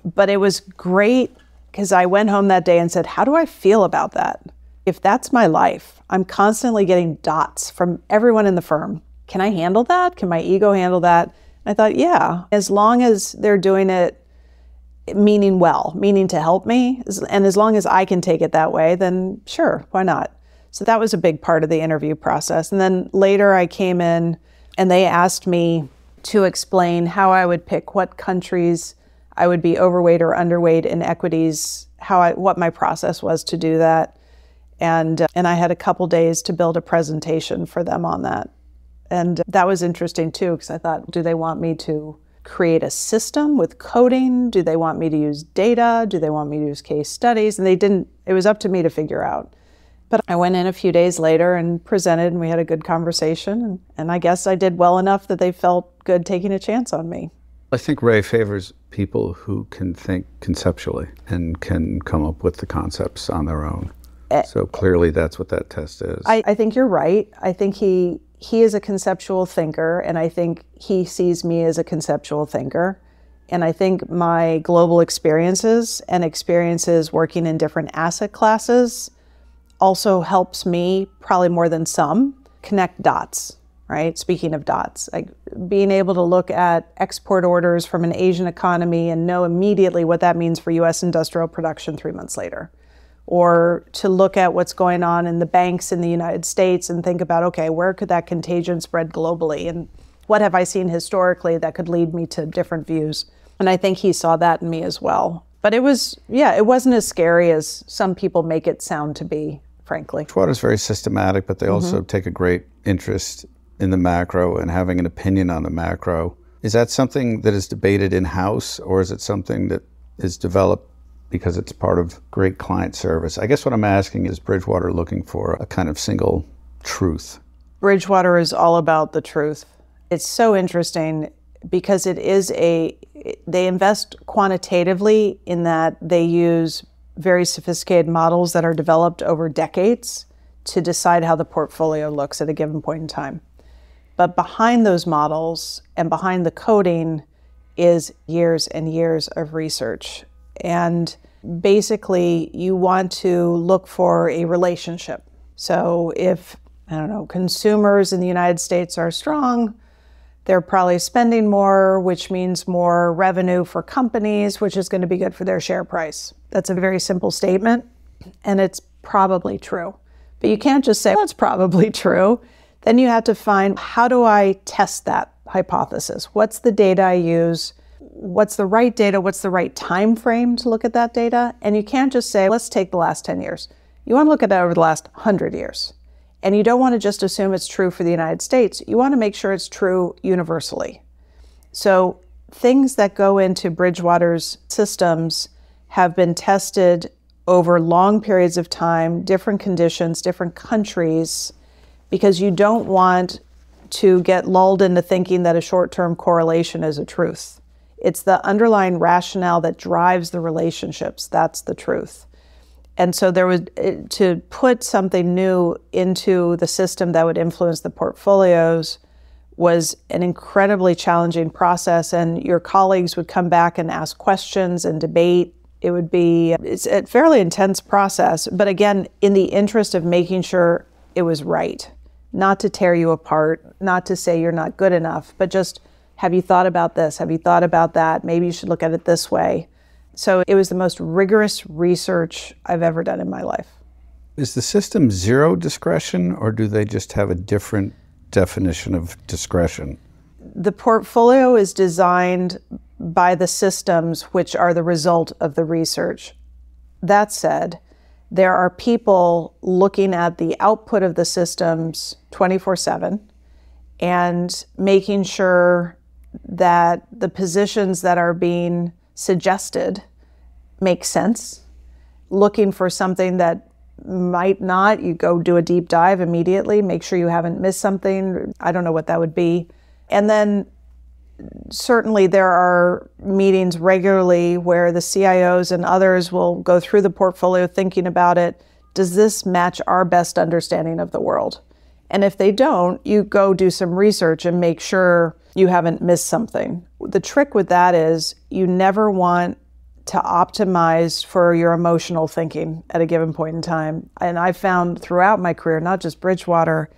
But it was great because I went home that day and said, How do I feel about that? If that's my life, I'm constantly getting dots from everyone in the firm can I handle that? Can my ego handle that? I thought, yeah, as long as they're doing it meaning well, meaning to help me, and as long as I can take it that way, then sure, why not? So that was a big part of the interview process. And then later I came in and they asked me to explain how I would pick what countries I would be overweight or underweight in equities, how I, what my process was to do that. And, and I had a couple days to build a presentation for them on that. And that was interesting too, because I thought, do they want me to create a system with coding? Do they want me to use data? Do they want me to use case studies? And they didn't, it was up to me to figure out. But I went in a few days later and presented, and we had a good conversation. And, and I guess I did well enough that they felt good taking a chance on me. I think Ray favors people who can think conceptually and can come up with the concepts on their own. Eh, so clearly, that's what that test is. I, I think you're right. I think he he is a conceptual thinker, and I think he sees me as a conceptual thinker. And I think my global experiences and experiences working in different asset classes also helps me, probably more than some, connect dots, right? Speaking of dots, like being able to look at export orders from an Asian economy and know immediately what that means for US industrial production three months later or to look at what's going on in the banks in the United States and think about, okay, where could that contagion spread globally? And what have I seen historically that could lead me to different views? And I think he saw that in me as well. But it was, yeah, it wasn't as scary as some people make it sound to be, frankly. is very systematic, but they mm-hmm. also take a great interest in the macro and having an opinion on the macro. Is that something that is debated in house, or is it something that is developed because it's part of great client service. I guess what I'm asking is Bridgewater looking for a kind of single truth? Bridgewater is all about the truth. It's so interesting. because it is a they invest quantitatively in that they use very sophisticated models that are developed over decades to decide how the portfolio looks at a given point in time. But behind those models and behind the coding is years and years of research. And basically, you want to look for a relationship. So if, I don't know, consumers in the United States are strong, they're probably spending more, which means more revenue for companies, which is going to be good for their share price. That's a very simple statement, and it's probably true. But you can't just say, that's probably true. Then you have to find how do I test that hypothesis? What's the data I use? What's the right data? What's the right time frame to look at that data? And you can't just say, let's take the last 10 years. You want to look at it over the last 100 years. And you don't want to just assume it's true for the United States. You want to make sure it's true universally. So, things that go into Bridgewater's systems have been tested over long periods of time, different conditions, different countries, because you don't want to get lulled into thinking that a short term correlation is a truth. It's the underlying rationale that drives the relationships. That's the truth. And so there was eh, to put something new into the system that would influence the portfolios was an incredibly challenging process. And your colleagues would come back and ask questions and debate. It would be it's a fairly intense process. But again in the interest of making sure it was right not to tear you apart not to say you're not good enough but just have you thought about this have you thought about that maybe you should look at it this way so it was the most rigorous research I've ever done in my life. Is the system zero discretion, or do they just have a different definition of discretion? The portfolio is designed by the systems which are the result of the research. That said, there are people looking at the output of the systems 24 7 and making sure that the positions that are being suggested make sense. Looking for something that might not, you go do a deep dive immediately, make sure you haven't missed something. I don't know what that would be. And then certainly there are meetings regularly where the CIOs and others will go through the portfolio thinking about it. Does this match our best understanding of the world? And if they don't, you go do some research and make sure you haven't missed something. The trick with that is you never want to optimize for your emotional thinking at a given point in time. And I found throughout my career, not just Bridgewater,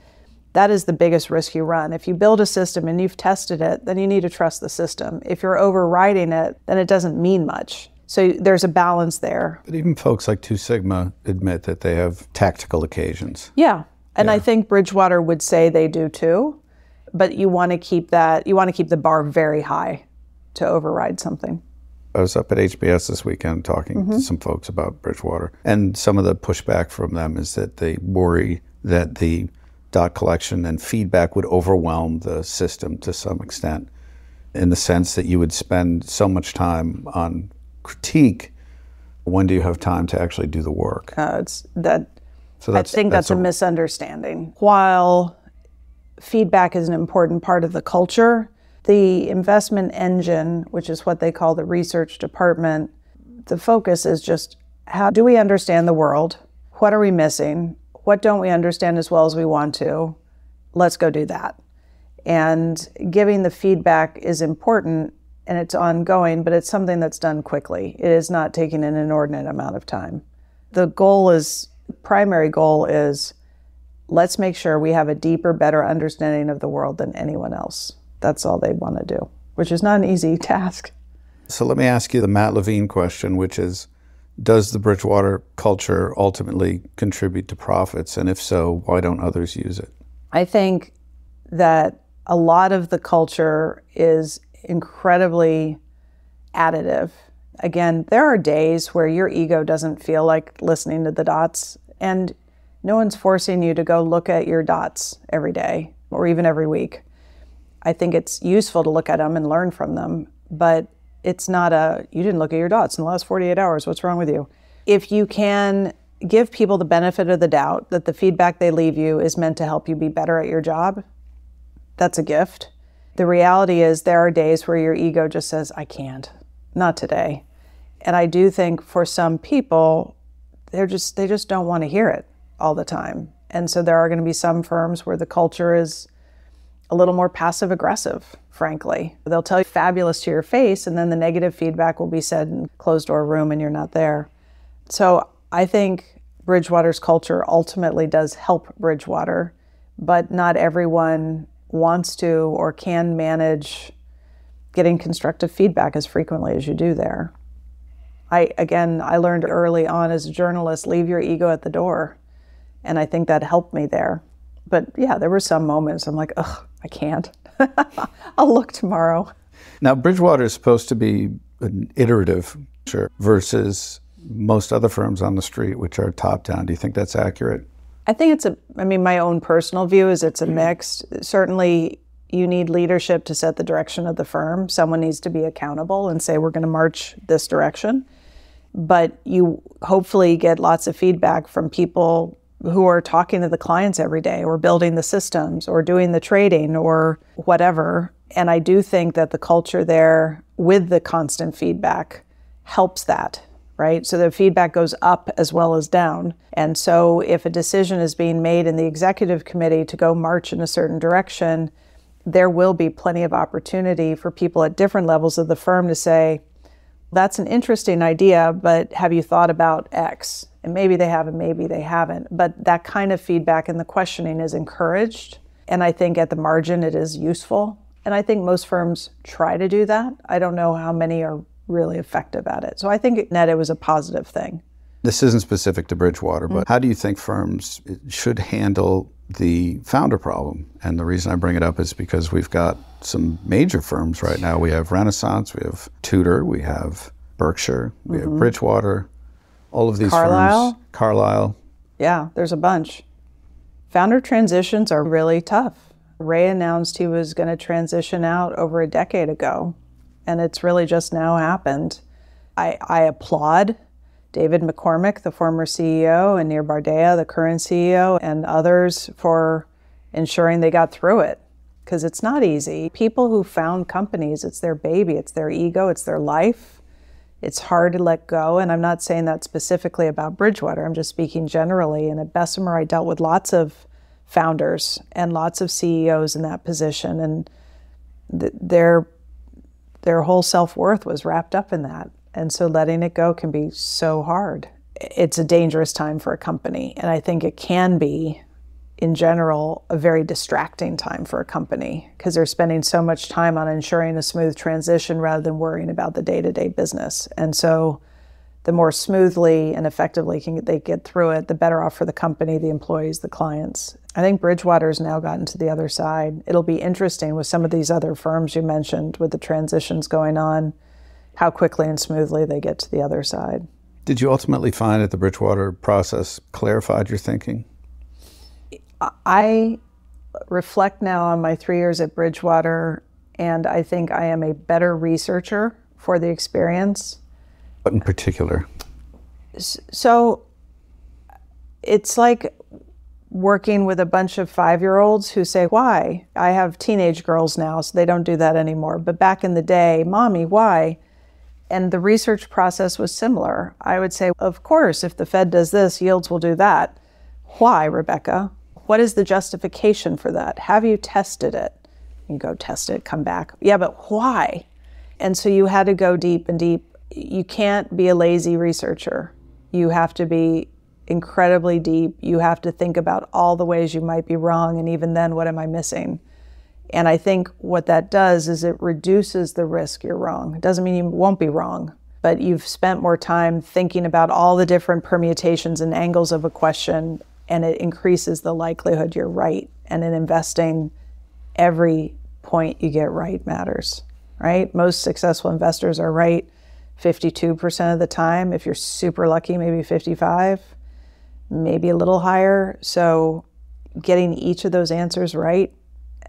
that is the biggest risk you run. If you build a system and you've tested it, then you need to trust the system. If you're overriding it, then it doesn't mean much. So there's a balance there. But even folks like Two Sigma admit that they have tactical occasions. Yeah. And yeah. I think Bridgewater would say they do too but you want to keep that you want to keep the bar very high to override something. I was up at HBS this weekend talking mm-hmm. to some folks about Bridgewater, and some of the pushback from them is that they worry that the dot collection and feedback would overwhelm the system to some extent, in the sense that you would spend so much time on critique. When do you have time to actually do the work? Uh, it's that. So I think that's, that's a, a misunderstanding. While feedback is an important part of the culture. The investment engine, which is what they call the research department, the focus is just how do we understand the world? What are we missing? What don't we understand as well as we want to? Let's go do that. And giving the feedback is important and it's ongoing, but it's something that's done quickly. It is not taking an inordinate amount of time. The goal is, primary goal is let's make sure we have a deeper, better understanding of the world than anyone else. That's all they want to do, which is not an easy task. So let me ask you the Matt Levine question, which is Does the Bridgewater culture ultimately contribute to profits? And if so, why don't others use it? I think that a lot of the culture is incredibly additive. Again, there are days where your ego doesn't feel like listening to the dots, and no one's forcing you to go look at your dots every day or even every week. I think it's useful to look at them and learn from them, but it's not a, you didn't look at your dots in the last 48 hours. What's wrong with you? If you can give people the benefit of the doubt that the feedback they leave you is meant to help you be better at your job, that's a gift. the reality is there are days where your ego just says, I can't, not today. And I do think for some people, they're just they just don't want to hear it all the time. And so there are going to be some firms where the culture is a little more passive aggressive, frankly. They'll tell you fabulous to your face, and then the negative feedback will be said in closed door room and you're not there. So I think Bridgewater's culture ultimately does help Bridgewater, but not everyone wants to or can manage getting constructive feedback as frequently as you do there. I again, I learned early on as a journalist, leave your ego at the door. And I think that helped me there. But yeah, there were some moments I'm like, ugh, I can't. I'll look tomorrow. Now, Bridgewater is supposed to be an iterative versus most other firms on the street, which are top down. Do you think that's accurate? I think it's a, I mean, my own personal view is it's a mix. Certainly, you need leadership to set the direction of the firm. Someone needs to be accountable and say, we're going to march this direction. But you hopefully get lots of feedback from people who are talking to the clients every day or building the systems or doing the trading or whatever. And I do think that the culture there with the constant feedback helps that, right? So the feedback goes up as well as down. And so if a decision is being made in the executive committee to go march in a certain direction, there will be plenty of opportunity for people at different levels of the firm to say, that's an interesting idea, but have you thought about X? And maybe they have and maybe they haven't. But that kind of feedback and the questioning is encouraged. And I think at the margin it is useful. And I think most firms try to do that. I don't know how many are really effective at it. So I think net it was a positive thing. This isn't specific to Bridgewater, but mm-hmm. how do you think firms should handle the founder problem? And the reason I bring it up is because we've got some major firms right now. We have Renaissance, we have Tudor, we have Berkshire, we mm-hmm. have Bridgewater, all of these Carlyle. firms. Carlyle. Yeah, there's a bunch. Founder transitions are really tough. Ray announced he was going to transition out over a decade ago, and it's really just now happened. I, I applaud David McCormick, the former CEO, and Nir Bar Dea, the current CEO, and others for ensuring they got through it because it's not easy. People who found companies, it's their baby, it's their ego, it's their life. It's hard to let go. And I'm not saying that specifically about Bridgewater, I'm just speaking generally. And at Bessemer, I dealt with lots of founders and lots of CEOs in that position. And th- their, their whole self worth was wrapped up in that. And so letting it go can be so hard. It's a dangerous time for a company. And I think it can be in general a very distracting time for a company because they're spending so much time on ensuring a smooth transition rather than worrying about the day-to-day business. And so the more smoothly and effectively can they get through it the better off for the company the employees the clients. I think bridgewater's now gotten to the other side. It'll be interesting with some of these other firms you mentioned with the transitions going on how quickly and smoothly they get to the other side. Did you ultimately find that the bridgewater process clarified your thinking I reflect now on my three years at Bridgewater, and I think I am a better researcher for the experience. What in particular? So it's like working with a bunch of five year olds who say, Why? I have teenage girls now, so they don't do that anymore. But back in the day, Mommy, why? And the research process was similar. I would say, Of course, if the Fed does this, yields will do that. Why, Rebecca? What is the justification for that? Have you tested it? You go test it, come back. Yeah, but why? And so you had to go deep and deep. You can't be a lazy researcher. You have to be incredibly deep. You have to think about all the ways you might be wrong, and even then, what am I missing? And I think what that does is it reduces the risk you're wrong. It doesn't mean you won't be wrong, but you've spent more time thinking about all the different permutations and angles of a question and it increases the likelihood you're right. And in investing, every point you get right matters, right? Most successful investors are right 52% of the time. If you're super lucky, maybe 55, maybe a little higher. So getting each of those answers right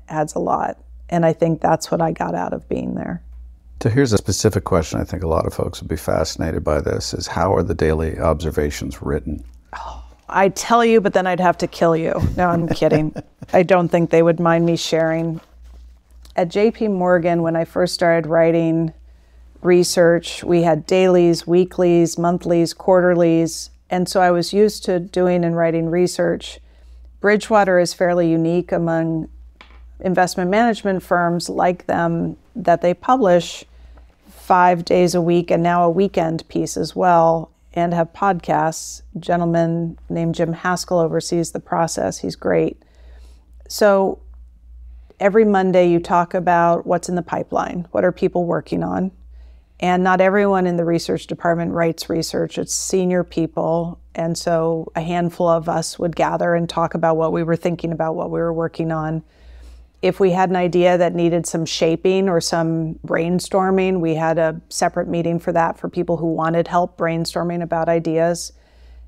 adds a lot. And I think that's what I got out of being there. So here's a specific question I think a lot of folks would be fascinated by this is how are the daily observations written? Oh I'd tell you, but then I'd have to kill you. No, I'm kidding. I don't think they would mind me sharing. at JP Morgan, when I first started writing research, we had dailies, weeklies, monthlies, quarterlies. And so I was used to doing and writing research. Bridgewater is fairly unique among investment management firms like them that they publish five days a week and now a weekend piece as well and have podcasts. A gentleman named Jim Haskell oversees the process. He's great. So every Monday you talk about what's in the pipeline, what are people working on. And not everyone in the research department writes research, it's senior people. And so a handful of us would gather and talk about what we were thinking about, what we were working on. If we had an idea that needed some shaping or some brainstorming, we had a separate meeting for that for people who wanted help brainstorming about ideas.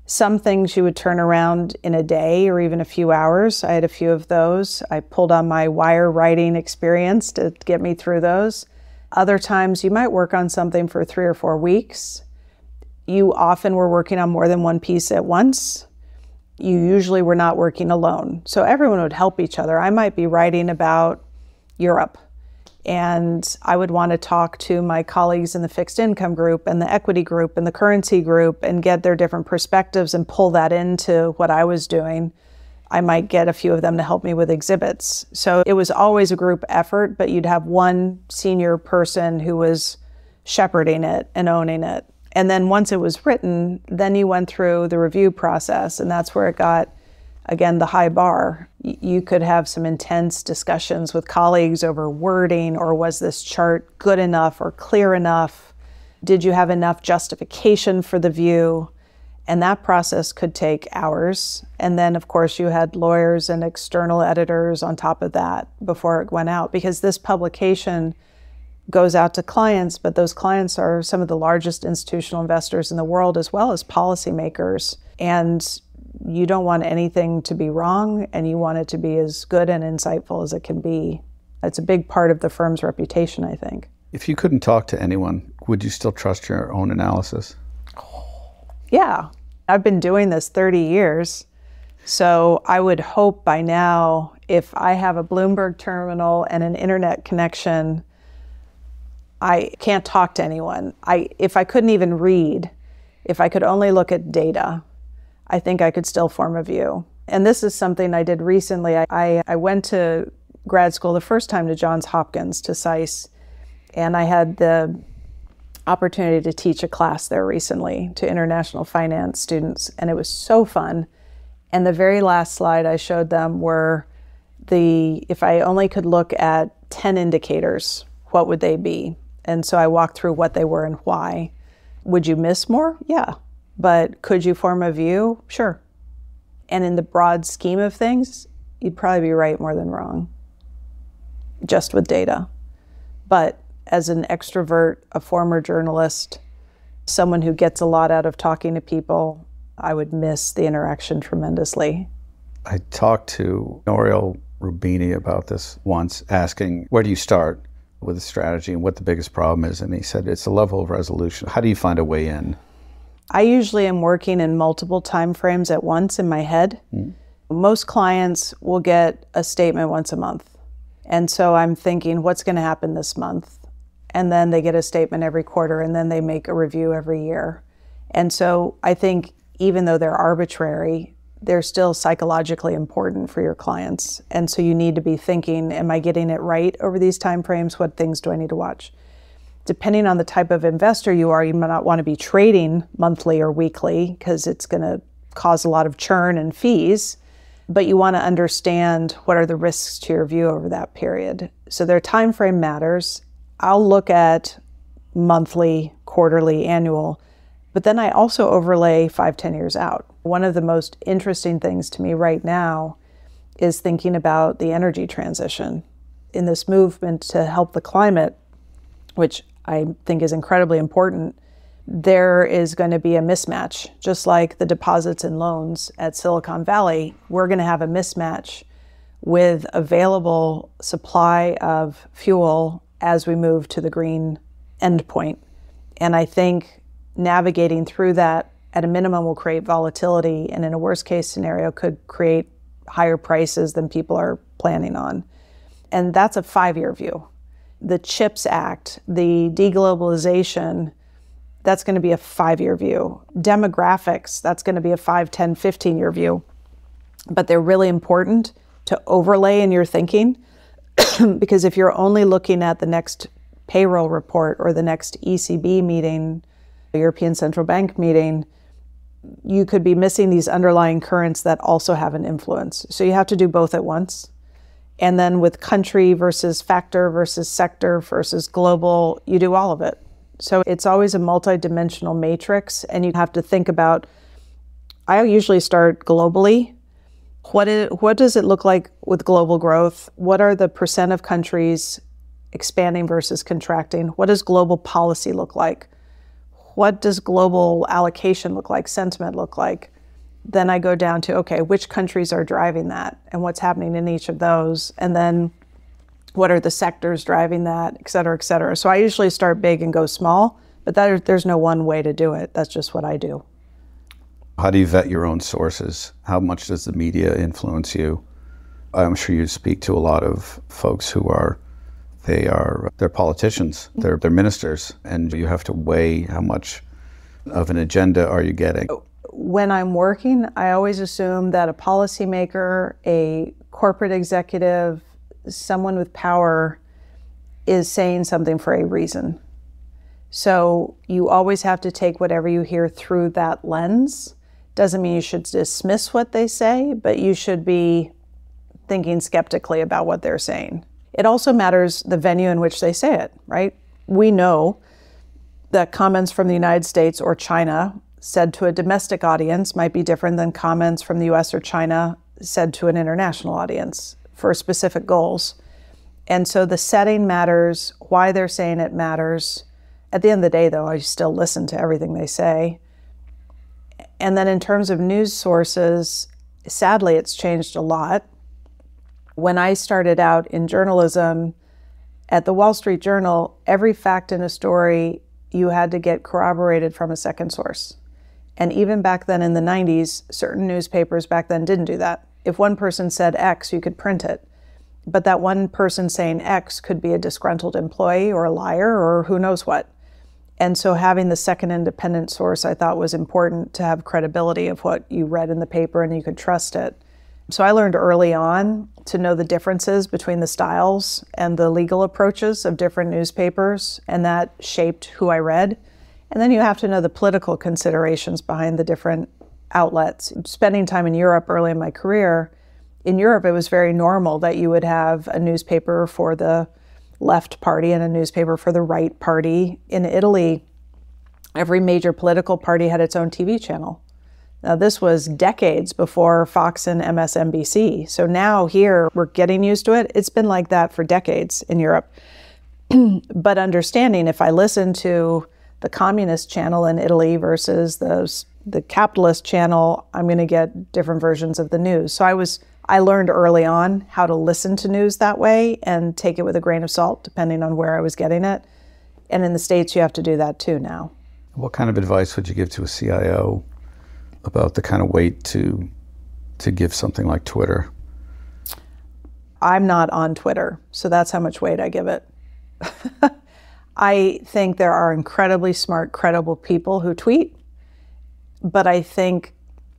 Some things you would turn around in a day or even a few hours. I had a few of those. I pulled on my wire writing experience to get me through those. Other times you might work on something for three or four weeks. You often were working on more than one piece at once. You usually were not working alone. So everyone would help each other. I might be writing about Europe and I would want to talk to my colleagues in the fixed income group and the equity group and the currency group and get their different perspectives and pull that into what I was doing. I might get a few of them to help me with exhibits. So it was always a group effort, but you'd have one senior person who was shepherding it and owning it. And then once it was written, then you went through the review process, and that's where it got again, the high bar. You could have some intense discussions with colleagues over wording or was this chart good enough or clear enough? Did you have enough justification for the view? And that process could take hours. And then, of course, you had lawyers and external editors on top of that before it went out because this publication goes out to clients, but those clients are some of the largest institutional investors in the world as well as policymakers. And you don't want anything to be wrong and you want it to be as good and insightful as it can be. It's a big part of the firm's reputation, I think. If you couldn't talk to anyone, would you still trust your own analysis? Yeah. I've been doing this 30 years. So I would hope by now, if I have a Bloomberg terminal and an internet connection, I can't talk to anyone. I, if I couldn't even read, if I could only look at data, I think I could still form a view. And this is something I did recently. I, I, went to grad school the first time to Johns Hopkins, to SAIS, and I had the opportunity to teach a class there recently to international finance students, and it was so fun. And the very last slide I showed them were the if I only could look at 10 indicators, what would they be? And so I walked through what they were and why. Would you miss more? Yeah, but could you form a view? Sure. And in the broad scheme of things, you'd probably be right more than wrong, just with data. But as an extrovert, a former journalist, someone who gets a lot out of talking to people, I would miss the interaction tremendously. I talked to Nouriel Roubini about this once, asking, Where do you start with the strategy and what the biggest problem is? And he said, It's a level of resolution. How do you find a way in? I usually am working in multiple time frames at once in my head. Mm. Most clients will get a statement once a month. And so I'm thinking, what's going to happen this month? And then they get a statement every quarter, and then they make a review every year. And so I think even though they're arbitrary, they're still psychologically important for your clients. And so you need to be thinking, am I getting it right over these time frames? What things do I need to watch? depending on the type of investor you are, you might not want to be trading monthly or weekly because it's going to cause a lot of churn and fees. But you want to understand what are the risks to your view over that period. So their time frame matters. I'll look at monthly, quarterly, annual, but then I also overlay five, ten years out. One of the most interesting things to me right now is thinking about the energy transition. In this movement to help the climate, which I think is incredibly important, there is going to be a mismatch. Just like the deposits and loans at Silicon Valley, we're going to have a mismatch with available supply of fuel as we move to the green endpoint. And I think navigating through that at a minimum will create volatility and in a worst case scenario could create higher prices than people are planning on. And that's a five year view. The CHIPS Act, the deglobalization, that's going to be a five year view. Demographics, that's going to be a 5, 10, 15 year view. But they're really important to overlay in your thinking because if you're only looking at the next payroll report or the next ECB meeting, European Central Bank meeting, you could be missing these underlying currents that also have an influence. So you have to do both at once. And then with country versus factor versus sector versus global, you do all of it. So it's always a multidimensional matrix, and you have to think about. I usually start globally. What, is, what does it look like with global growth? What are the percent of countries expanding versus contracting? What does global policy look like? What does global allocation look like? Sentiment look like? then I go down to okay, which countries are driving that and what's happening in each of those, and then what are the sectors driving that, et cetera, et cetera. So I usually start big and go small, but that, there's no one way to do it. That's just what I do. How do you vet your own sources? How much does the media influence you? I'm sure you speak to a lot of folks who are they are they're politicians, they're they're ministers, and you have to weigh how much of an agenda are you getting. When I'm working, I always assume that a policymaker, a corporate executive, someone with power is saying something for a reason. So you always have to take whatever you hear through that lens. Doesn't mean you should dismiss what they say, but you should be thinking skeptically about what they're saying. It also matters the venue in which they say it, right? We know that comments from the United States or China said to a domestic audience might be different than comments from the US or China said to an international audience for specific goals. And so the setting matters, why they're saying it matters. At the end of the day, though, I still listen to everything they say. And then in terms of news sources, sadly, it's changed a lot. When I started out in journalism at the Wall Street Journal, every fact in a story you had to get corroborated from a second source. And even back then in the 90s, certain newspapers back then didn't do that. If one person said X, you could print it. But that one person saying X could be a disgruntled employee or a liar or who knows what. And so having the second independent source I thought was important to have credibility of what you read in the paper and you could trust it. So I learned early on to know the differences between the styles and the legal approaches of different newspapers, and that shaped who I read. And then you have to know the political considerations behind the different outlets. Spending time in Europe early in my career, in Europe, it was very normal that you would have a newspaper for the left party and a newspaper for the right party. In Italy, every major political party had its own TV channel. Now, this was decades before Fox and MSNBC. So now here, we're getting used to it. It's been like that for decades in Europe. but understanding if I listen to the communist channel in Italy versus the the capitalist channel, I'm going to get different versions of the news. So I was I learned early on how to listen to news that way and take it with a grain of salt depending on where I was getting it. And in the states you have to do that too now. What kind of advice would you give to a CIO about the kind of weight to to give something like Twitter? I'm not on Twitter, so that's how much weight I give it. I think there are incredibly smart, credible people who tweet, but I think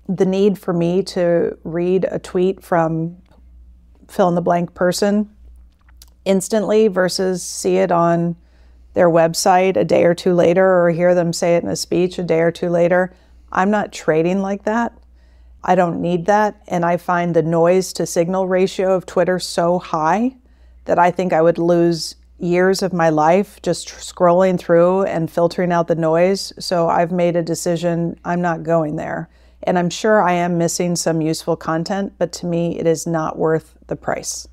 the need for me to read a tweet from fill in the blank person instantly versus see it on their website a day or two later or hear them say it in a speech a day or two later, I'm not trading like that. I don't need that. And I find the noise to signal ratio of Twitter so high that I think I would lose years of my life just scrolling through and filtering out the noise. So I've made a decision I'm not going there. And I'm sure I am missing some useful content, but to me, it is not worth the price.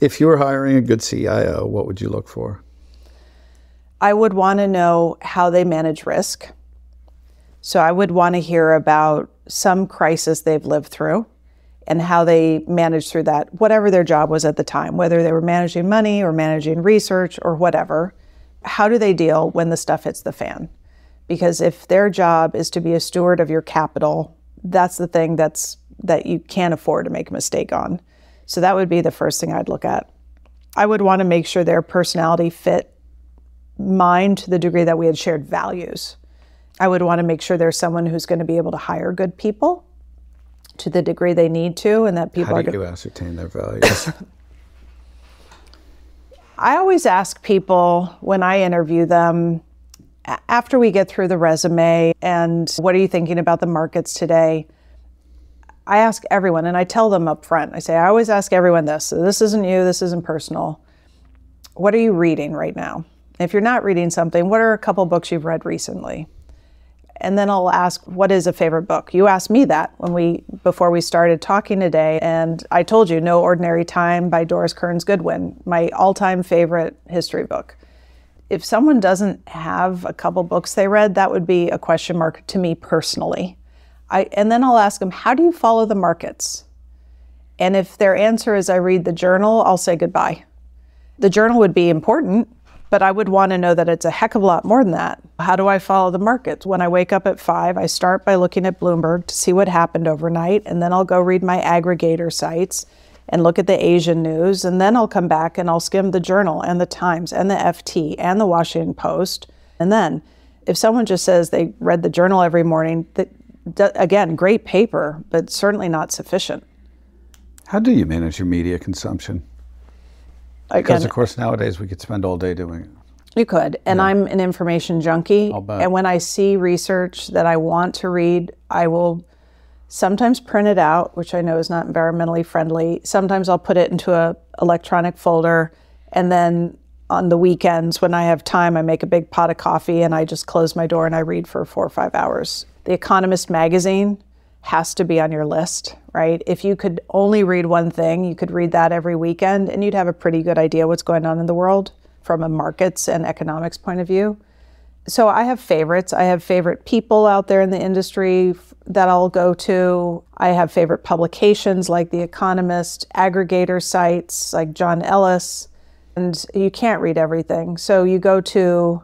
If you were hiring a good CIO, what would you look for? I would want to know how they manage risk. So I would want to hear about some crisis they've lived through and how they managed through that, whatever their job was at the time, whether they were managing money or managing research or whatever. How do they deal when the stuff hits the fan? Because if their job is to be a steward of your capital, that's the thing that's that you can't afford to make a mistake on. So that would be the first thing I'd look at. I would want to make sure their personality fit mine to the degree that we had shared values. I would want to make sure there's someone who's going to be able to hire good people to the degree they need to, and that people How are. do you ascertain their values? I always ask people when I interview them after we get through the resume and what are you thinking about the markets today? I ask everyone and I tell them up front. I say, I always ask everyone this. So this isn't you, this isn't personal. What are you reading right now? If you're not reading something, what are a couple books you've read recently? And then I'll ask, "What is a favorite book?" You asked me that when we before we started talking today, and I told you, "No Ordinary Time" by Doris Kearns Goodwin, my all-time favorite history book. If someone doesn't have a couple books they read, that would be a question mark to me personally. I, and then I'll ask them, "How do you follow the markets?" And if their answer is, "I read the journal," I'll say goodbye. The journal would be important, but I would want to know that it's a heck of a lot more than that. How do I follow the markets? When I wake up at five, I start by looking at Bloomberg to see what happened overnight, and then I'll go read my aggregator sites and look at the Asian news, and then I'll come back and I'll skim the Journal and the Times and the FT and the Washington Post. And then if someone just says they read the Journal every morning, that again, great paper, but certainly not sufficient. How do you manage your media consumption? Because, of course, nowadays we could spend all day doing it. You could. And I'm an information junkie. I'll bet. And when I see research that I want to read, I will sometimes print it out, which I know is not environmentally friendly. Sometimes I'll put it into a electronic folder and then on the weekends when I have time, I make a big pot of coffee and I just close my door and I read for 4 or 5 hours. The Economist magazine has to be on your list, right? If you could only read one thing, you could read that every weekend and you'd have a pretty good idea what's going on in the world from a markets and economics point of view. So I have favorites. I have favorite people out there in the industry that I'll go to. I have favorite publications like The Economist, aggregator sites like John Ellis, and you can't read everything. So you go to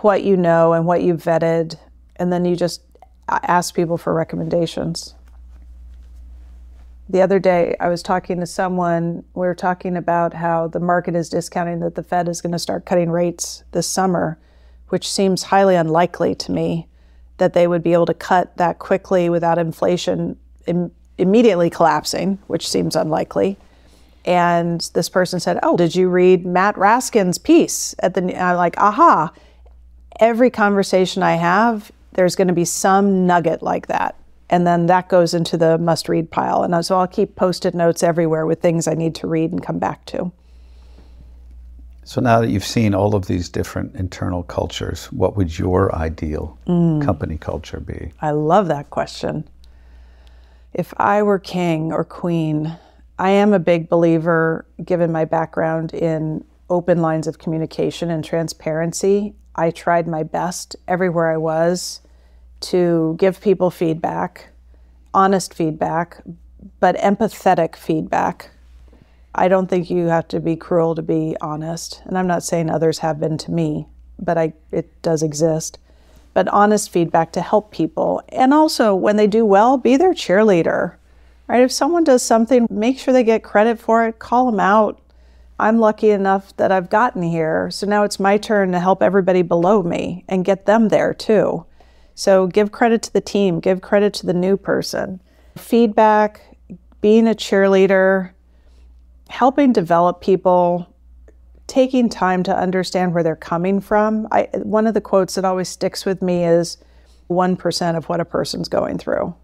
what you know and what you've vetted, and then you just ask people for recommendations. The other day, I was talking to someone. We were talking about how the market is discounting that the Fed is going to start cutting rates this summer, which seems highly unlikely to me that they would be able to cut that quickly without inflation Im- immediately collapsing, which seems unlikely. And this person said, Oh, did you read Matt Raskin's piece at the? I'm like, aha. Every conversation I have, there's going to be some nugget like that. And then that goes into the must read pile. And so I'll keep post it notes everywhere with things I need to read and come back to. So now that you've seen all of these different internal cultures, what would your ideal mm. company culture be? I love that question. If I were king or queen, I am a big believer, given my background in open lines of communication and transparency. I tried my best everywhere I was to give people feedback, honest feedback, but empathetic feedback. I don't think you have to be cruel to be honest. And I'm not saying others have been to me, but I, it does exist. But honest feedback to help people. And also, when they do well, be their cheerleader. Right? If someone does something, make sure they get credit for it, call them out. I'm lucky enough that I've gotten here. So now it's my turn to help everybody below me and get them there too. So give credit to the team, give credit to the new person. Feedback, being a cheerleader, helping develop people, taking time to understand where they're coming from. I, one of the quotes that always sticks with me is 1% of what a person's going through.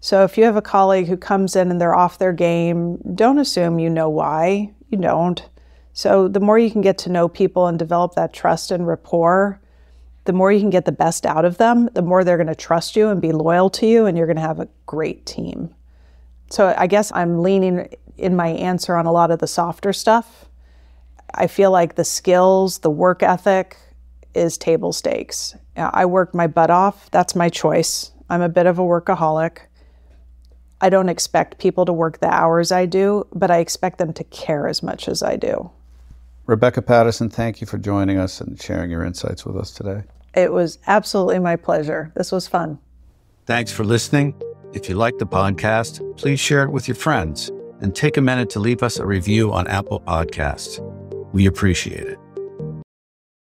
So if you have a colleague who comes in and they're off their game, don't assume you know why. You don't. So the more you can get to know people and develop that trust and rapport, the more you can get the best out of them, the more they're going to trust you and be loyal to you, and you're going to have a great team. So I guess I'm leaning in my answer on a lot of the softer stuff. I feel like the skills, the work ethic is table stakes. I work my butt off. That's my choice. I'm a bit of a workaholic. I don't expect people to work the hours I do, but I expect them to care as much as I do. Rebecca Patterson, thank you for joining us and sharing your insights with us today. It was absolutely my pleasure. This was fun. Thanks for listening. If you like the podcast, please share it with your friends and take a minute to leave us a review on Apple Podcasts. We appreciate it.